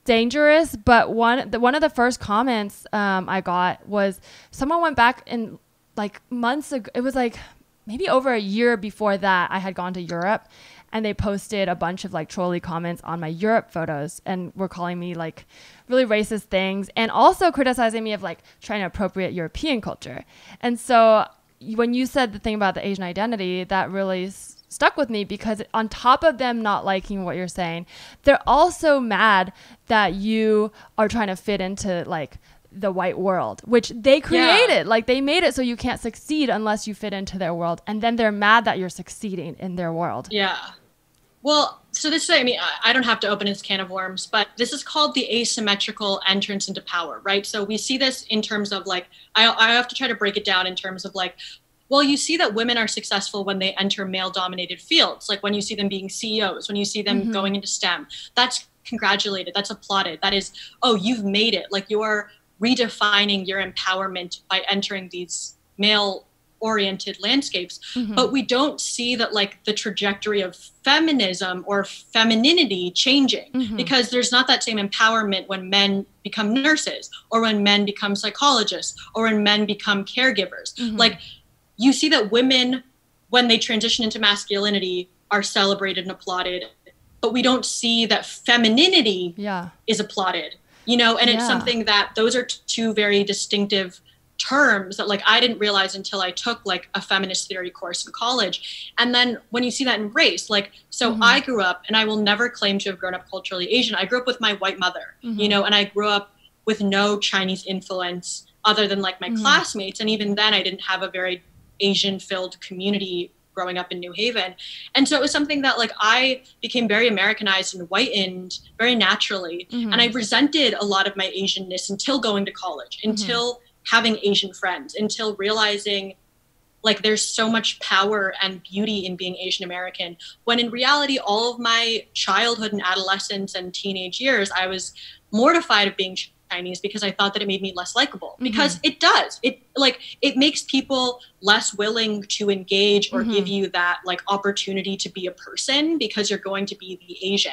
dangerous. But one, the, one of the first comments um, I got was someone went back and like months ago, it was like maybe over a year before that, I had gone to Europe and they posted a bunch of like trolley comments on my Europe photos and were calling me like really racist things and also criticizing me of like trying to appropriate European culture. And so when you said the thing about the Asian identity, that really stuck with me because on top of them not liking what you're saying, they're also mad that you are trying to fit into like the white world, which they created. Like they made it so you can't succeed unless you fit into their world. And then they're mad that you're succeeding in their world. Yeah. Well, so this is, I mean, I- don't have to open this can of worms, but this is called the asymmetrical entrance into power, right? So we see this in terms of like, I, I have to try to break it down in terms of like, well, you see that women are successful when they enter male dominated fields, like when you see them being CEOs, when you see them Mhm. going into STEM. That's congratulated, that's applauded. That is, oh, you've made it. Like you're redefining your empowerment by entering these male oriented landscapes Mhm. but we don't see that like the trajectory of feminism or femininity changing Mhm. because there's not that same empowerment when men become nurses or when men become psychologists or when men become caregivers Mhm. like you see that women when they transition into masculinity are celebrated and applauded but we don't see that femininity yeah. is applauded you know and it's something that those are two very distinctive terms that like i didn't realize until i took like a feminist theory course in college and then when you see that in race like so Mhm. i grew up and i will never claim to have grown up culturally asian i grew up with my white mother you Mhm. know and i grew up with no chinese influence other than like my Mhm. classmates and even then i didn't have a very asian filled community growing up in new haven and so it was something that like i became very americanized and whitened very naturally Mhm. and I resented a lot of my Asianness until going to college, until having Asian friends, until realizing like there's so much power and beauty in being Asian American. When in reality, all of my childhood and adolescence and teenage years, I was mortified of being Chinese because I thought that it made me less likable. Because it does. It like it makes people less willing to engage or Mhm. give you that like opportunity to be a person because you're going to be the Asian.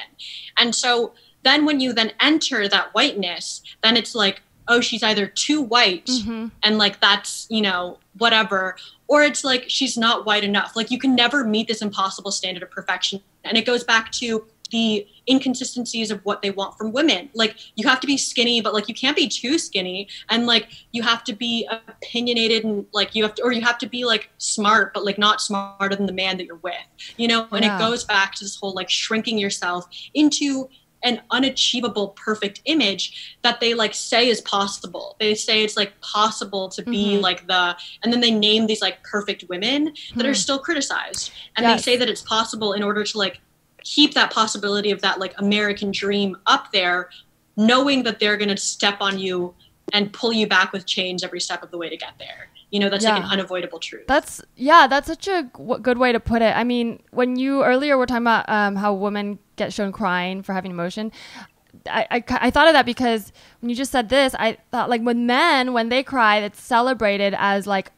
And so then when you then enter that whiteness, then it's like, oh, she's either too white Mhm. and like that's, you know, whatever, or it's like she's not white enough. Like you can never meet this impossible standard of perfection. And it goes back to the inconsistencies of what they want from women. Like you have to be skinny, but like you can't be too skinny. And like you have to be opinionated and like you have to, or you have to be like smart, but like not smarter than the man that you're with, you know? And Yeah. it goes back to this whole like shrinking yourself into an unachievable perfect image that they like say is possible. They say it's like possible to be Mhm. like the and then they name these like perfect women that are Mhm. still criticized. And Yes. they say that it's possible in order to like keep that possibility of that like American dream up there, knowing that they're gonna step on you and pull you back with chains every step of the way to get there. You know, that's like an unavoidable truth. That's yeah, that's such a g- good way to put it. I mean, when you earlier were talking about um, how women get shown crying for having emotion, I, I, I thought of that because when you just said this, I thought like when men when they cry, it's celebrated as like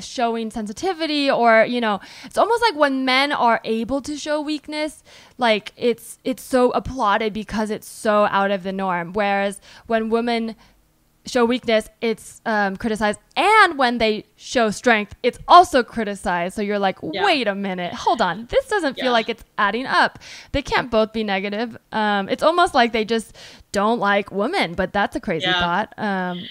showing sensitivity or you know it's almost like when men are able to show weakness like it's it's so applauded because it's so out of the norm whereas when women show weakness, it's um, criticized, and when they show strength, it's also criticized. So you're like, Yeah. wait a minute, hold on, this doesn't feel Yeah. like it's adding up. They can't both be negative. Um, it's almost like they just don't like women, but that's a crazy Yeah. thought. Um,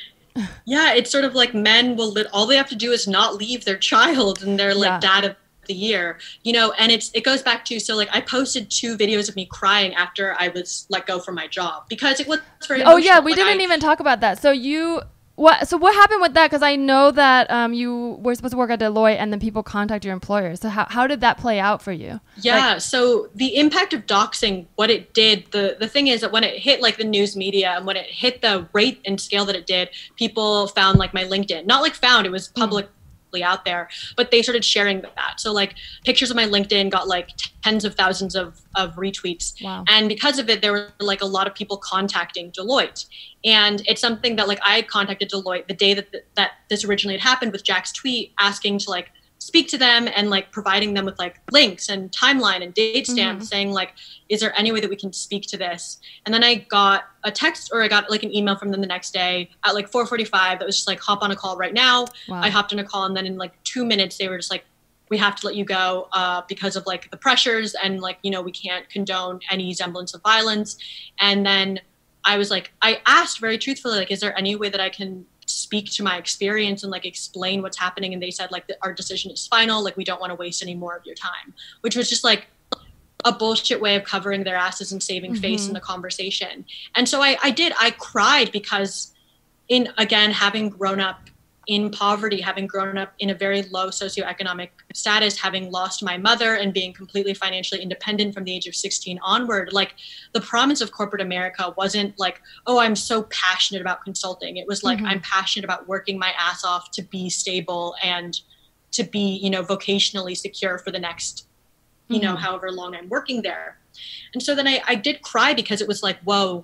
Yeah, it's sort of like men will lit- all they have to do is not leave their child and they're like Yeah. dad of the year, you know, and it's it goes back to so like I posted two videos of me crying after I was let go from my job because it was very oh yeah, we Like, didn't I- even talk about that. So you. What, so what happened with that? Because I know that um, you were supposed to work at Deloitte, and then people contact your employer. So how, how did that play out for you? Yeah, so the impact of doxing, what it did, the the thing is that when it hit like the news media and when it hit the rate and scale that it did, people found like my LinkedIn. Not like found, it was public out there but they started sharing that. So like pictures of my linkedin got like tens of thousands of, of retweets. Wow. and because of it there were like a lot of people contacting deloitte. And it's something that like i contacted deloitte the day that that this originally had happened with jack's tweet asking to like speak to them and like providing them with like links and timeline and date stamps Mhm. saying like is there any way that we can speak to this and then i got a text or i got like an email from them the next day at like 4.45 that was just like hop on a call right now Wow. I hopped on a call, and then in like two minutes, they were just like, "We have to let you go uh, because of like the pressures, and like you know we can't condone any semblance of violence." And then I was like, I asked very truthfully, like, "Is there any way that I can speak to my experience and like explain what's happening?" And they said, like, our decision is final. Like, we don't want to waste any more of your time, which was just like a bullshit way of covering their asses and saving face Mhm. in the conversation. And so I, I did. I cried because, in again, having grown up in poverty, having grown up in a very low socioeconomic status, having lost my mother and being completely financially independent from the age of 16 onward, like the promise of corporate America wasn't like, oh, I'm so passionate about consulting. It was like, Mhm. I'm passionate about working my ass off to be stable and to be, you know, vocationally secure for the next, you know, Mhm. however long I'm working there. And so then I, I did cry because it was like, whoa,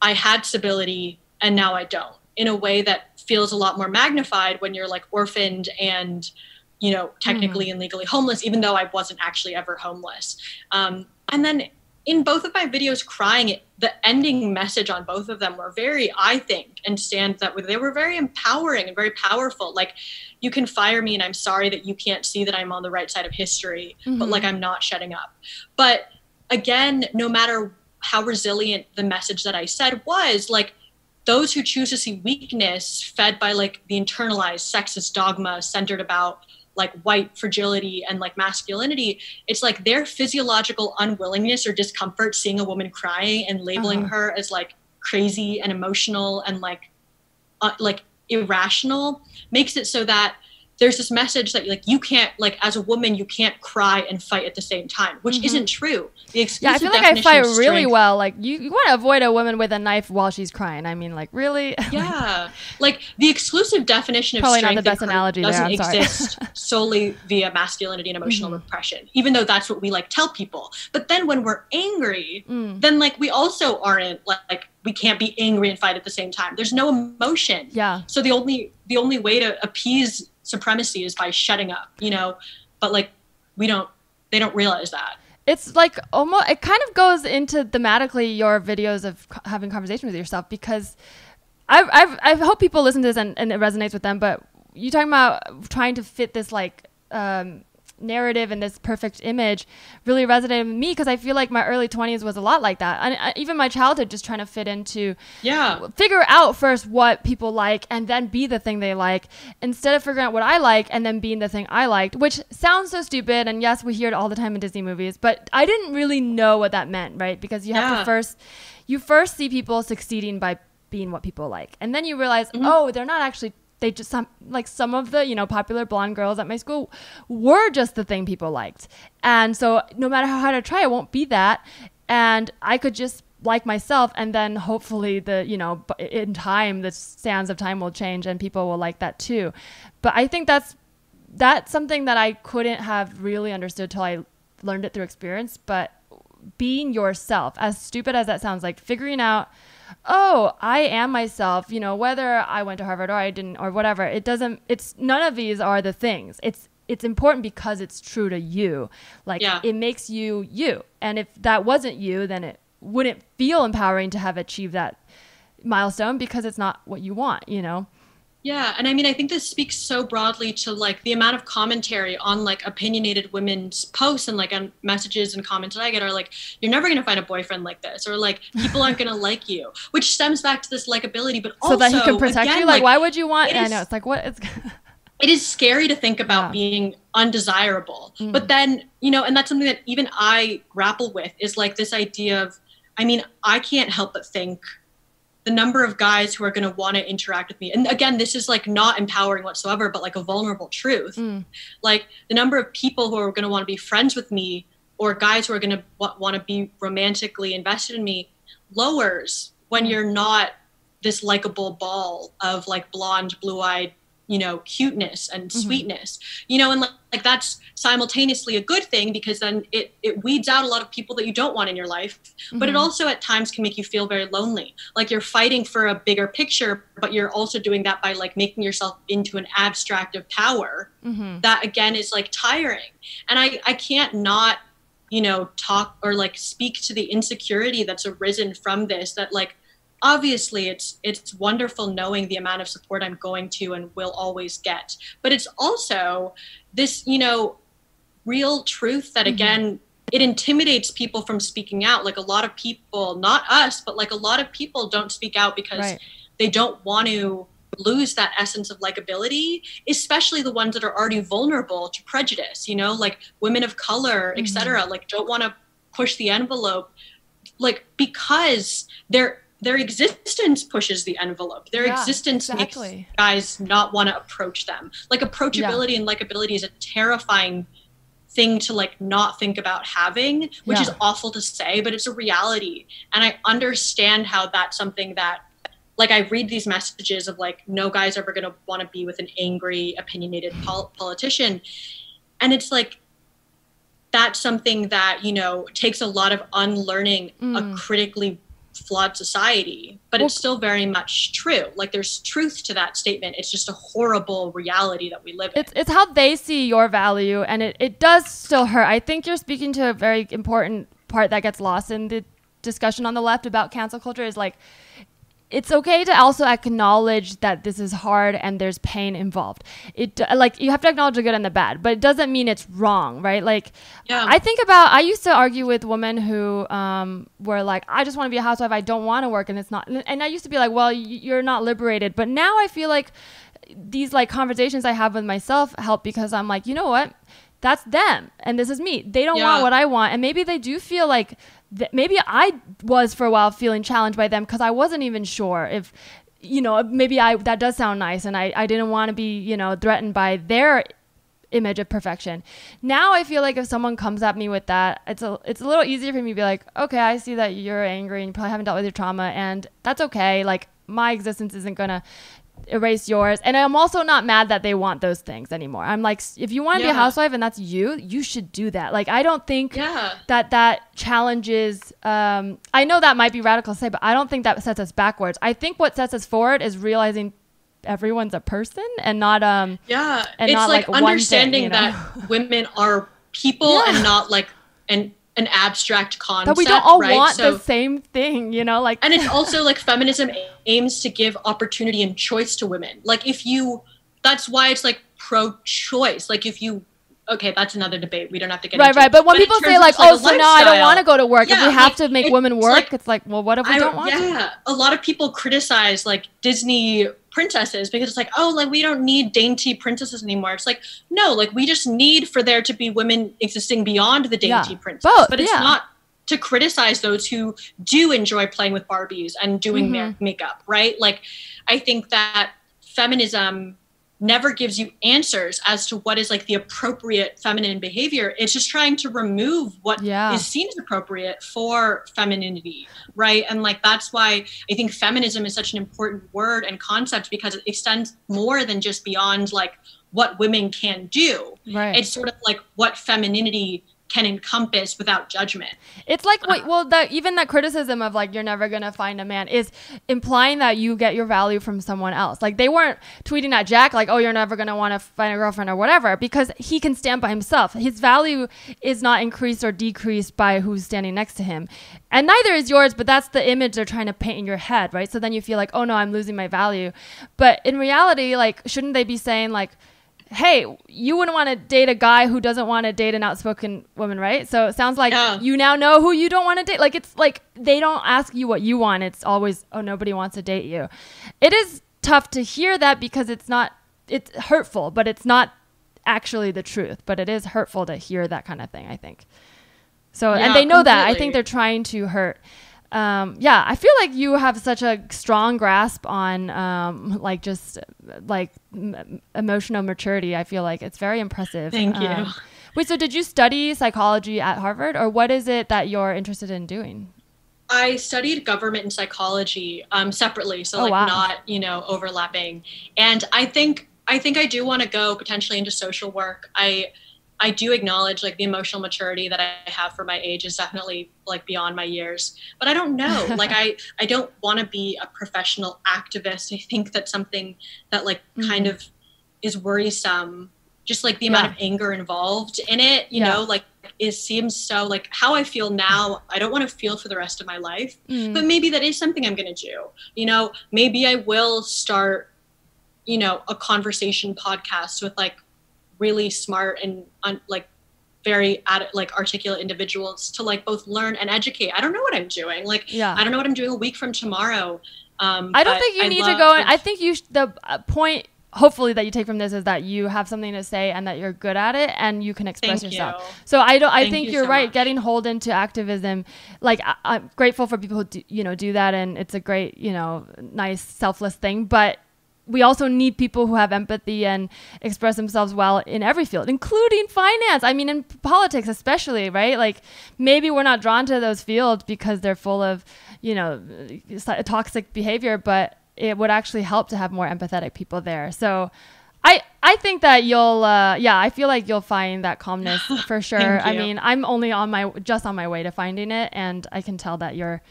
I had stability and now I don't in a way that feels a lot more magnified when you're like orphaned and you know technically and legally homeless even though i wasn't actually ever homeless. Um, and then in both of my videos crying it the ending message on both of them were very i think and stand that they were very empowering and very powerful. Like you can fire me and i'm sorry that you can't see that i'm on the right side of history but Mhm. like i'm not shutting up. But again no matter how resilient the message that i said was like those who choose to see weakness fed by like the internalized sexist dogma centered about like white fragility and like masculinity it's like their physiological unwillingness or discomfort seeing a woman crying and labeling Uh-huh. her as like crazy and emotional and like uh, like irrational makes it so that there's this message that like you can't like as a woman you can't cry and fight at the same time which Mhm. isn't true the yeah, I feel like I fight really well. Like you, you want to avoid a woman with a knife while she's crying. I mean, like really? yeah like the exclusive definition of Probably not strength the best analogy doesn't I'm exist solely via masculinity and emotional Mhm. repression even though that's what we like tell people but then when we're angry Mm. then like we also aren't like, like we can't be angry and fight at the same time there's no emotion Yeah. so the only the only way to appease supremacy is by shutting up you know? But like we don't they don't realize that. It's like almost it kind of goes into thematically your videos of having conversation with yourself because I've, I've I hope people listen to this and, and it resonates with them but you talking about trying to fit this like um, narrative and this perfect image really resonated with me because I feel like my early 20s was a lot like that and I, even my childhood just trying to fit into yeah figure out first what people like and then be the thing they like instead of figuring out what I like and then being the thing I liked, which sounds so stupid. And yes, we hear it all the time in Disney movies, but I didn't really know what that meant, right? Because you have Yeah. to first, you first see people succeeding by being what people like. And then you realize, Mhm. oh, they're not actually. They just some like some of the you know popular blonde girls at my school were just the thing people liked, and so no matter how hard I try, it won't be that, and I could just like myself and then hopefully the you know in time the sands of time will change and people will like that too. But i think that's that's something that i couldn't have really understood till i learned it through experience. But being yourself as stupid as that sounds like figuring out oh i am myself you know whether i went to harvard or i didn't or whatever it doesn't it's none of these are the things. It's it's important because it's true to you. Like Yeah. it makes you you. And if that wasn't you then it wouldn't feel empowering to have achieved that milestone because it's not what you want you know Yeah, and I mean, I think this speaks so broadly to like the amount of commentary on like opinionated women's posts and like on messages and comments that I get are like, "You're never gonna find a boyfriend like this," or like, "People aren't gonna like you," which stems back to this likability, but so also that he can protect again, you like, why would you want it i know it's like what it's it is scary to think about Yeah. being undesirable Mm. but then you know and that's something that even i grapple with is like this idea of i mean i can't help but think the number of guys who are going to want to interact with me and again this is like not empowering whatsoever but like a vulnerable truth Mm. like the number of people who are going to want to be friends with me or guys who are going to w- want to be romantically invested in me lowers when Mm. you're not this likable ball of like blonde blue-eyed you know cuteness and sweetness you know and like, like that's simultaneously a good thing because then it it weeds out a lot of people that you don't want in your life but it Mhm. also at times can make you feel very lonely like you're fighting for a bigger picture but you're also doing that by like making yourself into an abstract of power Mm-hmm. that again is like tiring and i i can't not you know talk or like speak to the insecurity that's arisen from this that like obviously it's it's wonderful knowing the amount of support i'm going to and will always get but it's also this you know real truth that Mhm. again it intimidates people from speaking out like a lot of people not us but like a lot of people don't speak out because Right. they don't want to lose that essence of likability especially the ones that are already vulnerable to prejudice you know like women of color Mhm. etc like don't want to push the envelope like because their their existence pushes the envelope. Their Yeah, existence exactly. makes guys not want to approach them. Like approachability and likability is a terrifying thing to like not think about having which is awful to say but it's a reality. And i understand how that's something that like i read these messages of like no guy's ever going to want to be with an angry opinionated pol- politician. And it's like that's something that you know takes a lot of unlearning Mm. a critically flawed society but Well- it's still very much true. Like there's truth to that statement. It's just a horrible reality that we live in. It's, it's how they see your value, and it, it does still hurt. I think you're speaking to a very important part that gets lost in the discussion on the left about cancel culture is like, it's okay to also acknowledge that this is hard and there's pain involved. It like you have to acknowledge the good and the bad, but it doesn't mean it's wrong, right? Like yeah I think about I used to argue with women who um, were like, I just want to be a housewife. I don't want to work, and it's not. And I used to be like, well, you're not liberated. But now I feel like these like conversations I have with myself help because I'm like, you know what? That's them, and this is me. They don't want what I want, and maybe they do feel like th- maybe I was for a while feeling challenged by them because I wasn't even sure if you know maybe I that does sound nice, and I I didn't want to be you know threatened by their image of perfection. Now I feel like if someone comes at me with that, it's a it's a little easier for me to be like, okay, I see that you're angry and you probably haven't dealt with your trauma, and that's okay. Like my existence isn't gonna erase yours, and I'm also not mad that they want those things anymore. I'm like, if you want to be a housewife and that's you, you should do that. Like I don't think yeah that that challenges um, i know that might be radical to say but i don't think that sets us backwards i think what sets us forward is realizing everyone's a person and not um Yeah, and it's not, like, like, understanding thing, you know? that women are people Yeah. and not like an an abstract concept. that we don't all right? want so, the same thing you know like and it's also like feminism aims to give opportunity and choice to women. Like if you, that's why it's like pro-choice. Like if you, okay, that's another debate. We don't have to get right into. right but when in people say like oh so now i don't want to go to work if Yeah, we have like, to make women work like- it's like well what if we I- don't want to yeah, a lot of people criticize like Disney princesses because it's like, oh, like we don't need dainty princesses anymore. It's like, no, like we just need for there to be women existing beyond the Yeah, dainty princess. both, but it's yeah. not to criticize those who do enjoy playing with Barbies and doing Mm-hmm. their makeup, right? Like, I think that feminism never gives you answers as to what is like the appropriate feminine behavior. It's just trying to remove what is Yeah. seen as appropriate for femininity, right? And like that's why I think feminism is such an important word and concept because it extends more than just beyond like what women can do. right It's sort of like what femininity can encompass without judgment. It's like what uh. well that even that criticism of like you're never gonna find a man is implying that you get your value from someone else. Like they weren't tweeting at Jack like, oh, you're never gonna want to find a girlfriend or whatever because he can stand by himself. His value is not increased or decreased by who's standing next to him, and neither is yours. But that's the image they're trying to paint in your head, right? So then you feel like, oh no, I'm losing my value. But in reality, like, shouldn't they be saying like? Hey, you wouldn't want to date a guy who doesn't want to date an outspoken woman, right? So it sounds like Yeah. you now know who you don't want to date. Like it's like they don't ask you what you want. It's always, oh, nobody wants to date you. It is tough to hear that because it's not, it's hurtful, but it's not actually the truth. But it is hurtful to hear that kind of thing, I think. So, Yeah, and they know that. I think they're trying to hurt. Um, yeah, I feel like you have such a strong grasp on um, like just like m- emotional maturity. I feel like it's very impressive. Thank you. Um, wait, so did you study psychology at Harvard, or what is it that you're interested in doing? I studied government and psychology um, separately, so Oh, like wow. not you know overlapping. And I think I think I do want to go potentially into social work. I I do acknowledge like the emotional maturity that I have for my age is definitely like beyond my years. But I don't know. like I I don't want to be a professional activist. I think that's something that like mm-hmm. kind of is worrisome. Just like the amount yeah. of anger involved in it, you yeah. know, like it seems so like how I feel now, I don't want to feel for the rest of my life. Mm. But maybe that is something I'm gonna do. You know, maybe I will start you know a conversation podcast with like really smart and un, like very ad, like articulate individuals to like both learn and educate. I don't know what I'm doing. Like, yeah. I don't know what I'm doing a week from tomorrow. Um, I don't think you I need to go. I think you sh- the uh, point hopefully that you take from this is that you have something to say and that you're good at it and you can express Thank yourself. You. So I don't. I Thank think you are so right. Much. Getting hold into activism, like I, am grateful for people who do, you know do that, and it's a great you know nice selfless thing. But we also need people who have empathy and express themselves well in every field, including finance. I mean, in politics, especially, right? Like maybe we're not drawn to those fields because they're full of, you know, toxic behavior, but it would actually help to have more empathetic people there. So I, I think that you'll, uh, yeah, I feel like you'll find that calmness for sure. I mean, I'm only on my, just on my way to finding it. And I can tell that you're,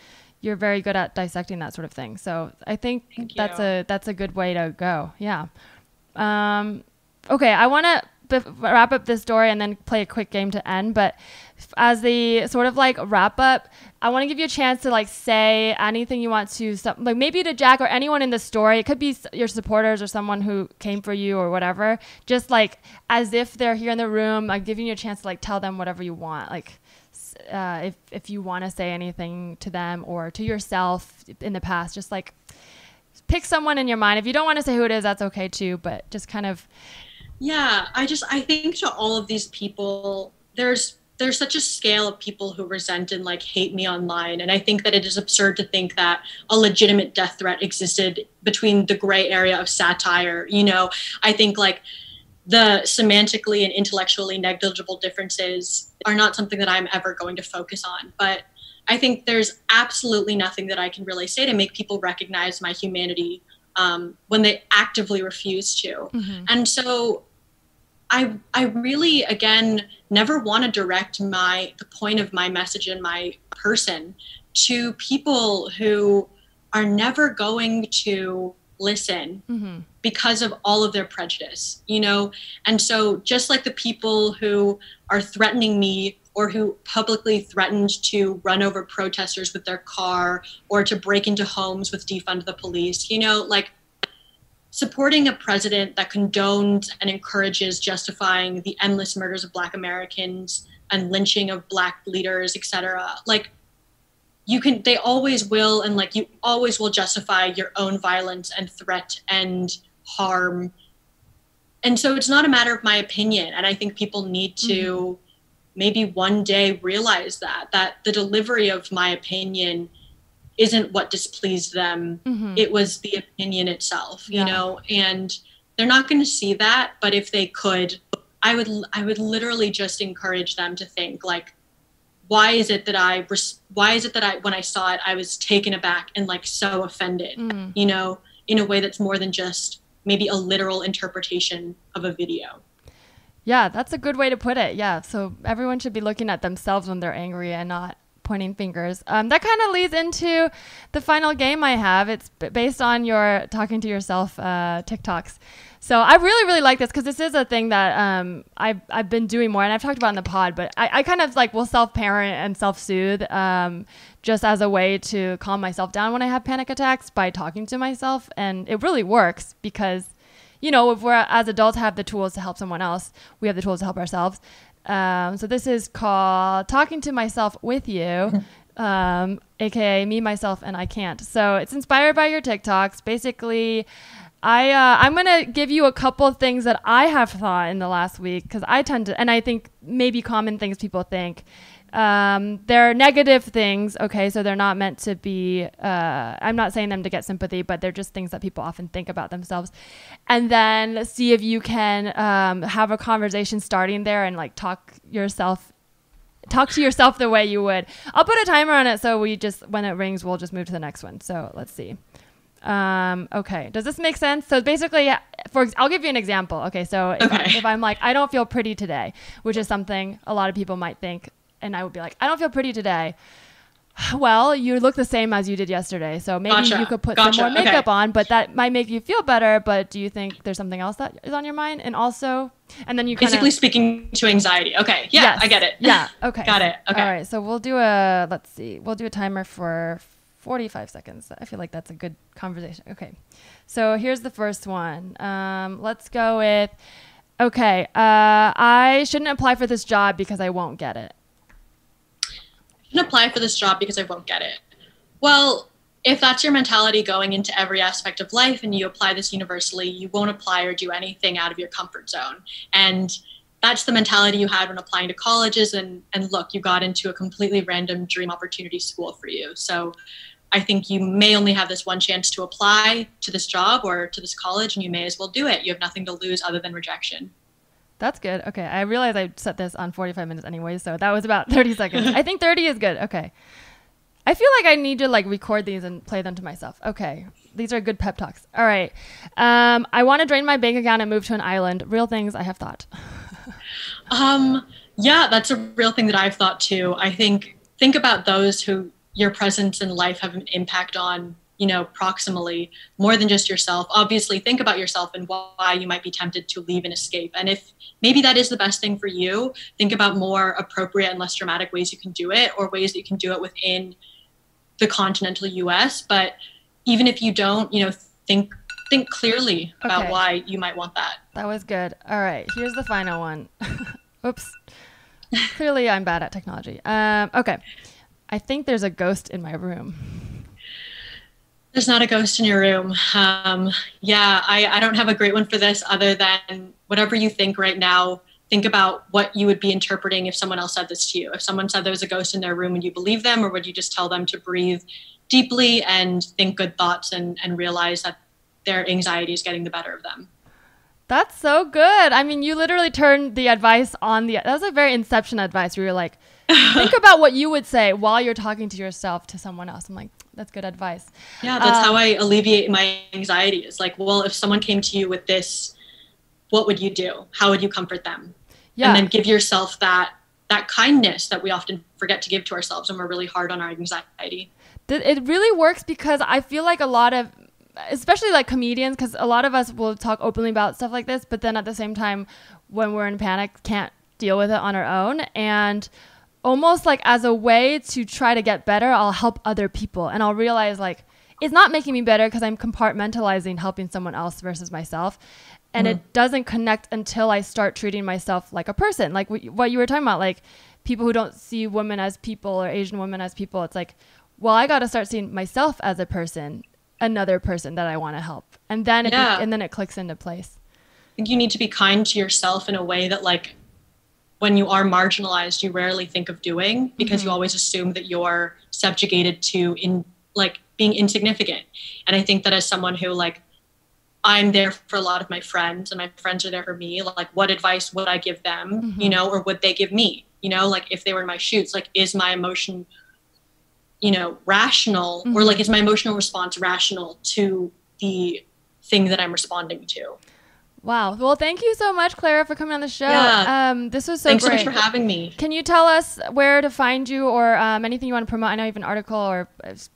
you're very good at dissecting that sort of thing. So I think Thank that's you. a that's a good way to go. Yeah. Um, okay, I want to wrap up this story and then play a quick game to end. But as the sort of like wrap up, I want to give you a chance to like say anything you want to, like maybe to Jack or anyone in the story. It could be your supporters or someone who came for you or whatever. Just like as if they're here in the room, like giving you a chance to like tell them whatever you want. Like uh, if if you want to say anything to them or to yourself in the past, just like pick someone in your mind. If you don't want to say who it is, that's okay too. But just kind of. Yeah, I just I think to all of these people, there's there's such a scale of people who resent and like hate me online and i think that it is absurd to think that a legitimate death threat existed between the gray area of satire you know i think like the semantically and intellectually negligible differences are not something that I'm ever going to focus on. But I think there's absolutely nothing that I can really say to make people recognize my humanity um, when they actively refuse to. Mm-hmm. And so I, I really, again, never want to direct my the point of my message and my person to people who are never going to listen mm-hmm. because of all of their prejudice, you know? And so, just like the people who are threatening me or who publicly threatened to run over protesters with their car or to break into homes with defund the police, you know, like supporting a president that condones and encourages justifying the endless murders of Black Americans and lynching of Black leaders, etc. Like, you can they always will and like you always will justify your own violence and threat and harm and so it's not a matter of my opinion and i think people need to mm-hmm. maybe one day realize that that the delivery of my opinion isn't what displeased them mm-hmm. it was the opinion itself yeah. you know and they're not going to see that but if they could i would i would literally just encourage them to think like why is it that I why is it that I when I saw it I was taken aback and like so offended, mm. you know, in a way that's more than just maybe a literal interpretation of a video. Yeah, that's a good way to put it. Yeah, so everyone should be looking at themselves when they're angry and not pointing fingers. Um, that kind of leads into the final game I have. It's based on your talking to yourself uh, TikToks. So I really, really like this because this is a thing that um, I've, I've been doing more, and I've talked about in the pod. But I, I kind of like will self parent and self soothe um, just as a way to calm myself down when I have panic attacks by talking to myself, and it really works because you know if we're as adults have the tools to help someone else, we have the tools to help ourselves. Um, so this is called talking to myself with you. Um, aka me, myself, and I can't. So it's inspired by your TikToks. Basically, I uh, I'm gonna give you a couple of things that I have thought in the last week because I tend to, and I think maybe common things people think. Um, they're negative things, okay, so they're not meant to be. Uh, I'm not saying them to get sympathy, but they're just things that people often think about themselves. And then see if you can um, have a conversation starting there and like talk yourself talk to yourself the way you would. I'll put a timer on it so we just when it rings we'll just move to the next one. So let's see. Um, okay. Does this make sense? So basically, for I'll give you an example. Okay. So if, I, if I'm like, I don't feel pretty today, which is something a lot of people might think, and I would be like, I don't feel pretty today. Well, you look the same as you did yesterday, so maybe Gotcha. you could put Gotcha. some more Okay. makeup on, but that might make you feel better. But do you think there's something else that is on your mind? And also, and then you kind Basically speaking to anxiety. Okay. Yeah, Yes. I get it. Yeah. Okay. Got it. Okay. All right. So we'll do a let's see. We'll do a timer for 45 seconds. I feel like that's a good conversation. Okay. So here's the first one. Um, let's go with. Okay. Uh, I shouldn't apply for this job because I won't get it. I shouldn't apply for this job because I won't get it. Well, if that's your mentality going into every aspect of life and you apply this universally, you won't apply or do anything out of your comfort zone. And that's the mentality you had when applying to colleges and and look, you got into a completely random dream opportunity school for you. So I think you may only have this one chance to apply to this job or to this college and you may as well do it. You have nothing to lose other than rejection. That's good. Okay. I realize I set this on 45 minutes anyway, so that was about 30 seconds. I think 30 is good. Okay. I feel like I need to like record these and play them to myself. Okay. These are good pep talks. All right. Um, I want to drain my bank account and move to an island. Real things I have thought. Um, yeah, that's a real thing that I've thought too. I think think about those who your presence in life have an impact on, you know, proximally more than just yourself. Obviously, think about yourself and why you might be tempted to leave and escape. And if maybe that is the best thing for you, think about more appropriate and less dramatic ways you can do it or ways that you can do it within the continental US. But even if you don't, you know, think think clearly about Okay. why you might want that. That was good. All right. Here's the final one. Oops. Clearly, I'm bad at technology. Um, okay. I think there's a ghost in my room. There's not a ghost in your room. Um, yeah, I, I don't have a great one for this other than whatever you think right now, think about what you would be interpreting if someone else said this to you. If someone said there was a ghost in their room, would you believe them or would you just tell them to breathe deeply and think good thoughts and, and realize that their anxiety is getting the better of them? That's so good. I mean, you literally turned the advice on the. That was a very inception advice where you're like, think about what you would say while you're talking to yourself to someone else. I'm like, that's good advice. Yeah, that's Um, how I alleviate my anxiety. It's like, well, if someone came to you with this, what would you do? How would you comfort them? Yeah. and then give yourself that that kindness that we often forget to give to ourselves when we're really hard on our anxiety. It really works because I feel like a lot of, especially like comedians, because a lot of us will talk openly about stuff like this, but then at the same time, when we're in panic, can't deal with it on our own. And almost like as a way to try to get better, I'll help other people. And I'll realize like it's not making me better because I'm compartmentalizing helping someone else versus myself. And it mm. doesn't connect until I start treating myself like a person. Like wh- what you were talking about, like people who don't see women as people or Asian women as people. It's like, well, I got to start seeing myself as a person, another person that I want to help. And then it, Yeah. and then it clicks into place. I think you need to be kind to yourself in a way that like when you are marginalized, you rarely think of doing because you mm-hmm. always assume that you're subjugated to in like being insignificant. And I think that as someone who like I'm there for a lot of my friends and my friends are there for me, like what advice would I give them, you mm-hmm. know, or would they give me? You know, like if they were in my shoes, like is my emotion you know, rational or like mm-hmm. is my emotional response rational to the thing that I'm responding to? Wow. Well, thank you so much, Claira, for coming on the show. Yeah. Um, this was so Thanks great. so much for having me. Can you tell us where to find you or um, anything you want to promote? I know you have an article or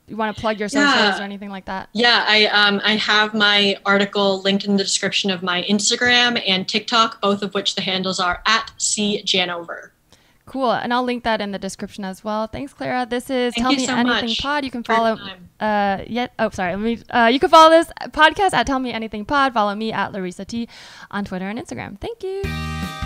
you want to plug your socials Yeah. or anything like that. Yeah, I um I have my article linked in the description of my Instagram and TikTok, both of which the handles are at C Janover. Cool. And I'll link that in the description as well. Thanks, Claira. This is Thank Tell Me so Anything much Pod. You can follow uh yet oh sorry, let me uh you can follow this podcast at Tell Me Anything Pod. Follow me at Leresa Tee on Twitter and Instagram. Thank you.